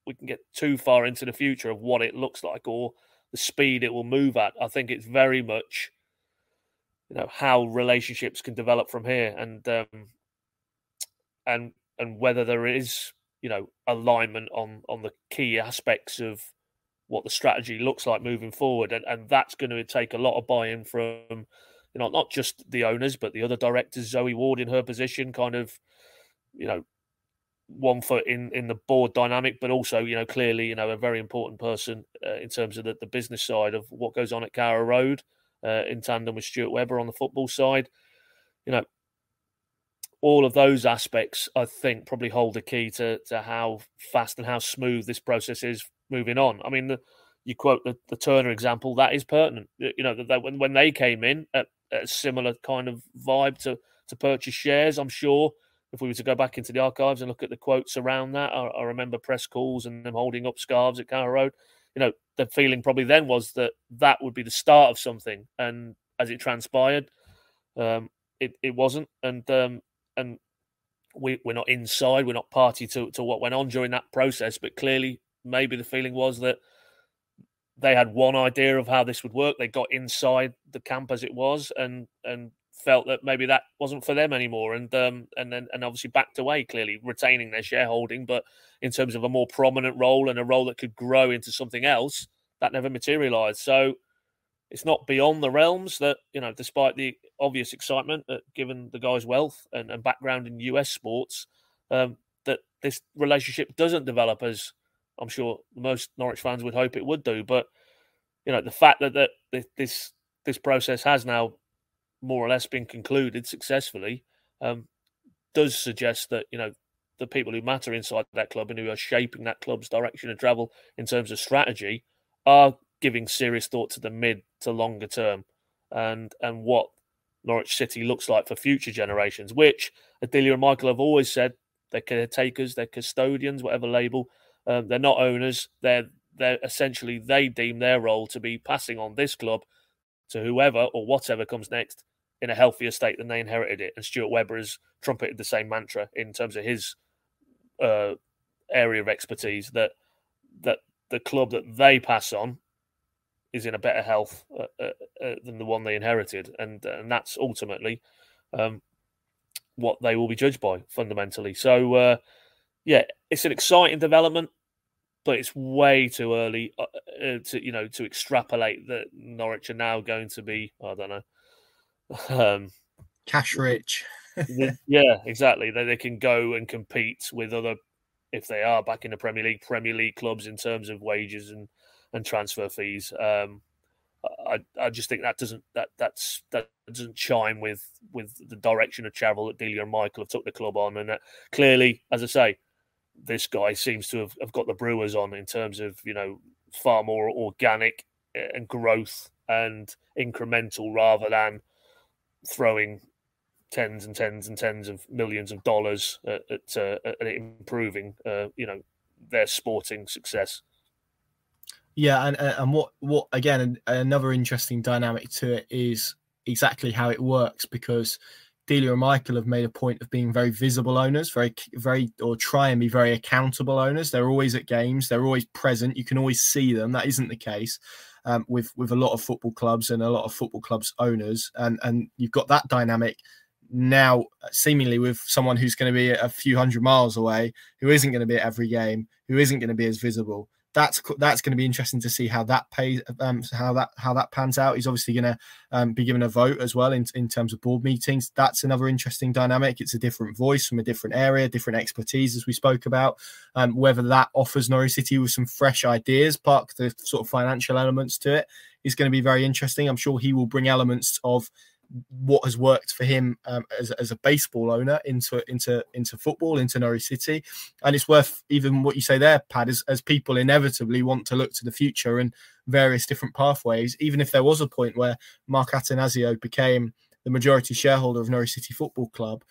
we can get too far into the future of what it looks like or the speed it will move at. I think it's very much you know how relationships can develop from here and um, and and whether there is you know alignment on on the key aspects of what the strategy looks like moving forward, and, and that's going to take a lot of buy-in from you know not just the owners but the other directors. Zoe Ward in her position, kind of you know one foot in in the board dynamic, but also you know clearly you know a very important person uh, in terms of the, the business side of what goes on at Carrow Road uh, in tandem with Stuart Webber on the football side. You know, all of those aspects, I think, probably hold the key to to how fast and how smooth this process is moving on. I mean, the, you quote the, the Turner example, that is pertinent. You know, that, when, when they came in at, at, a similar kind of vibe to, to purchase shares, I'm sure if we were to go back into the archives and look at the quotes around that, I, I remember press calls and them holding up scarves at Carrow Road. You know, the feeling probably then was that that would be the start of something. And as it transpired, um, it, it wasn't. And, um, and, we, we're not inside, we're not party to, to what went on during that process, but clearly maybe the feeling was that they had one idea of how this would work. They got inside the camp as it was, and and felt that maybe that wasn't for them anymore, and um and then and obviously backed away. Clearly retaining their shareholding, but in terms of a more prominent role and a role that could grow into something else, that never materialised. So it's not beyond the realms that you know, despite the obvious excitement that given the guy's wealth and, and background in US sports, um, that this relationship doesn't develop as I'm sure most Norwich fans would hope it would do. But you know, the fact that that this this process has now more or less been concluded successfully um, does suggest that you know the people who matter inside that club and who are shaping that club's direction of travel in terms of strategy are giving serious thought to the mid to longer term and and what Norwich City looks like for future generations, which Adelia and Michael have always said they're caretakers, they're custodians, whatever label um, they're not owners. They're they're essentially they deem their role to be passing on this club to whoever or whatever comes next in a healthier state than they inherited it. And Stuart Webber has trumpeted the same mantra in terms of his uh, area of expertise that that the club that they pass on is in a better health uh, uh, uh than the one they inherited, and and that's ultimately um, what they will be judged by fundamentally. So uh, yeah, it's an exciting development but it's way too early uh, uh, to you know to extrapolate that Norwich are now going to be I don't know um, cash rich. yeah, exactly. They they can go and compete with other if they are back in the Premier League Premier League clubs in terms of wages and and transfer fees. Um, I, I just think that doesn't that that's that doesn't chime with with the direction of travel that Delia and Michael have took the club on, and that clearly, as I say, this guy seems to have, have got the Brewers on in terms of you know far more organic eh, and growth and incremental rather than throwing tens and tens and tens of millions of dollars at, at, uh, at improving, uh, you know, their sporting success. Yeah, and and what what again another interesting dynamic to it is exactly how it works because Delia and Michael have made a point of being very visible owners, very very or try and be very accountable owners. They're always at games, they're always present. You can always see them. That isn't the case um, with with a lot of football clubs and a lot of football clubs owners, and and you've got that dynamic now seemingly with someone who's going to be a few hundred miles away, who isn't going to be at every game, who isn't going to be as visible. That's that's going to be interesting to see how that pays, um, how that how that pans out. He's obviously going to um, be given a vote as well in, in terms of board meetings. That's another interesting dynamic. It's a different voice from a different area, different expertise, as we spoke about. Um, whether that offers Norwich City with some fresh ideas, park the sort of financial elements to it, is going to be very interesting. I'm sure he will bring elements of what has worked for him um, as, as a baseball owner into into into football into Norwich City, and it's worth even what you say there, Pad, as, as people inevitably want to look to the future and various different pathways. Even if there was a point where Mark Attanasio became the majority shareholder of Norwich City Football Club,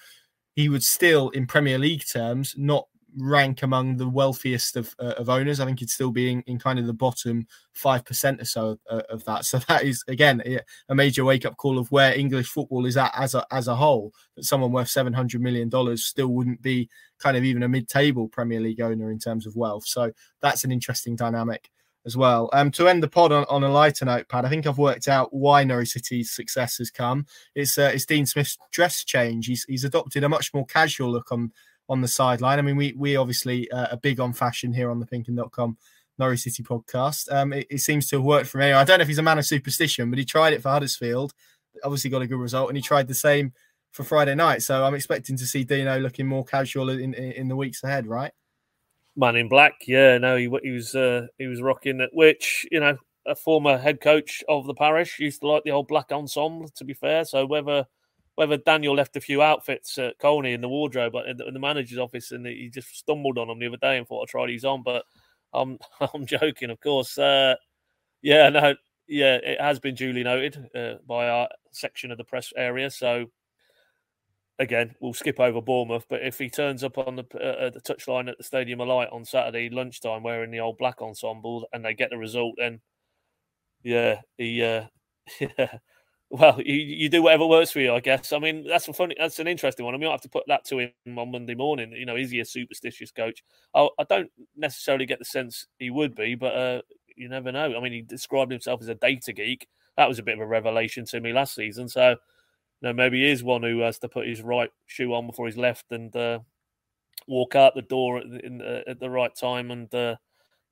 he would still, in Premier League terms, not rank among the wealthiest of, uh, of owners. I think he'd still be in, in kind of the bottom 5% or so of, uh, of, that. So that is, again, a major wake up call of where English football is at as a, as a whole. That someone worth $700 million still wouldn't be kind of even a mid table Premier League owner in terms of wealth. So that's an interesting dynamic as well. Um, to end the pod on, on a lighter note, Pad, I think I've worked out why Norwich City's success has come. It's uh, it's Dean Smith's dress change. He's he's adopted a much more casual look on on the sideline. I mean, we we obviously uh, are big on fashion here on the Pinkun.com Norwich City podcast. Um, it, it, seems to have worked for me. I don't know if he's a man of superstition, but he tried it for Huddersfield. Obviously, got a good result, and he tried the same for Friday night. So I'm expecting to see Dino looking more casual in, in, in the weeks ahead, right? Man in black, yeah. No, he, he was uh, he was rocking it. Which you know, a former head coach of the parish used to like the old black ensemble. To be fair, so whether whether Daniel left a few outfits at Colney in the wardrobe in the, in the manager's office and he just stumbled on them the other day and thought I'd try these on. But I'm I'm joking, of course. Uh, yeah, no, yeah, it has been duly noted uh, by our section of the press area. So again, we'll skip over Bournemouth. But if he turns up on the uh, the touchline at the Stadium of Light on Saturday lunchtime wearing the old black ensemble and they get the result, then yeah, he uh, yeah well, you, you do whatever works for you, I guess. I mean, that's a funny, that's an interesting one. I I have to put that to him on Monday morning. You know, is he a superstitious coach? I, I don't necessarily get the sense he would be, but uh, you never know. I mean, he described himself as a data geek. That was a bit of a revelation to me last season. So, you know, maybe he is one who has to put his right shoe on before his left and uh, walk out the door at the, in, uh, at the right time and uh,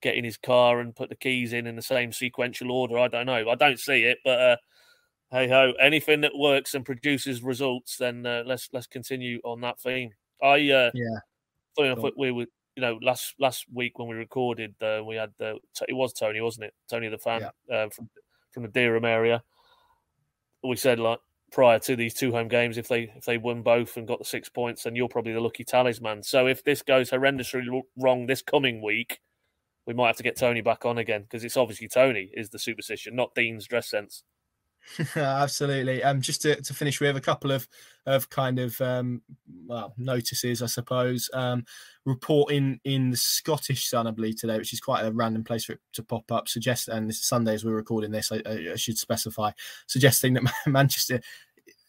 get in his car and put the keys in in the same sequential order. I don't know. I don't see it, but uh, hey ho, anything that works and produces results, then uh, let's let's continue on that theme. I uh, yeah, funny cool. we were you know last last week when we recorded, uh, we had the it was Tony, wasn't it? Tony the fan yeah. uh, from from the Dereham area. We said like prior to these two home games, if they if they won both and got the six points, then you're probably the lucky talisman. So if this goes horrendously wrong this coming week, we might have to get Tony back on again because it's obviously Tony is the superstition, not Dean's dress sense. Absolutely. Um, just to, to finish with a couple of of kind of um, well notices, I suppose. Um, report in the Scottish Sun, I believe today, which is quite a random place for it to pop up. Suggest and this is Sunday as we're recording this. I, I should specify, suggesting that Manchester.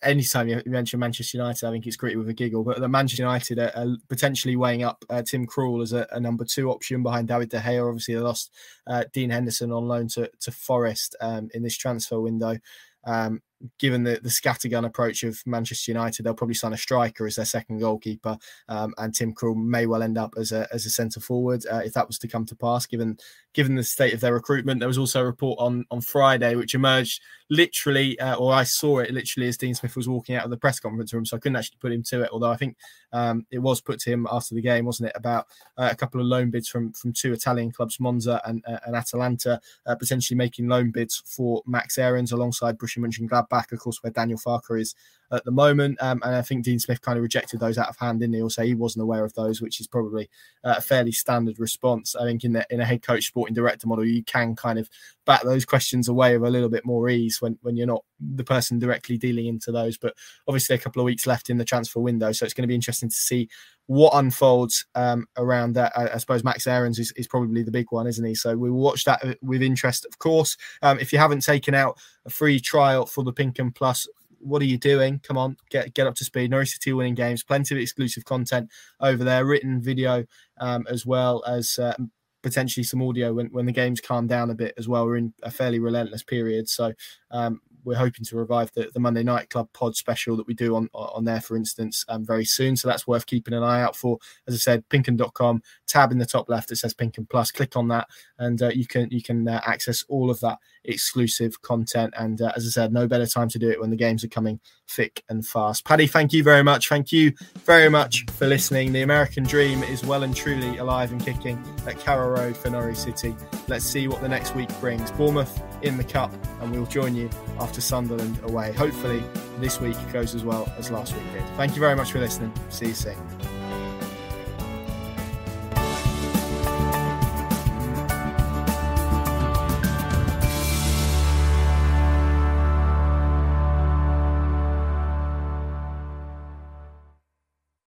Anytime you mention Manchester United, I think it's great with a giggle. But the Manchester United are, are potentially weighing up uh, Tim Krul as a, a, number two option behind David De Gea. Obviously, they lost uh, Dean Henderson on loan to to Forest um, in this transfer window. Um, given the, the scattergun approach of Manchester United, they'll probably sign a striker as their second goalkeeper, um, and Tim Krul may well end up as a as a centre forward uh, if that was to come to pass. Given given the state of their recruitment, there was also a report on on Friday which emerged literally, uh, or I saw it literally as Dean Smith was walking out of the press conference room, so I couldn't actually put him to it. Although I think um, it was put to him after the game, wasn't it, about uh, a couple of loan bids from from two Italian clubs, Monza and, uh, and Atalanta, uh, potentially making loan bids for Max Aarons alongside Borussia Mönchengladbach, of course, where Daniel Farke is at the moment. Um, and I think Dean Smith kind of rejected those out of hand, didn't he? Or say he wasn't aware of those, which is probably uh, a fairly standard response. I think in the, in a head coach, sporting director model, you can kind of back those questions away with a little bit more ease when when you're not the person directly dealing into those. But obviously, a couple of weeks left in the transfer window, so it's going to be interesting to see what unfolds um, around that. I, I, suppose Max Aarons is, is, probably the big one, isn't he? So we will watch that uh, with interest, of course. Um, if you haven't taken out a free trial for the Pink Un Plus, what are you doing? Come on, get get up to speed. Norwich City winning games, plenty of exclusive content over there, written video um, as well as uh, potentially some audio when, when the games calm down a bit as well. We're in a fairly relentless period, so um, we're hoping to revive the, the Monday Night Club pod special that we do on on there, for instance, um, very soon. So that's worth keeping an eye out for. As I said, pinkun.com tab in the top left it says Pink Un Plus. Click on that, and uh, you can you can uh, access all of that exclusive content. And uh, as I said, no better time to do it when the games are coming thick and fast. Paddy, thank you very much. Thank you very much for listening. The American dream is well and truly alive and kicking at Carrow Road for Norwich City. Let's see what the next week brings. Bournemouth in the cup, and we'll join you after Sunderland away. Hopefully, this week goes as well as last week did. Thank you very much for listening. See you soon.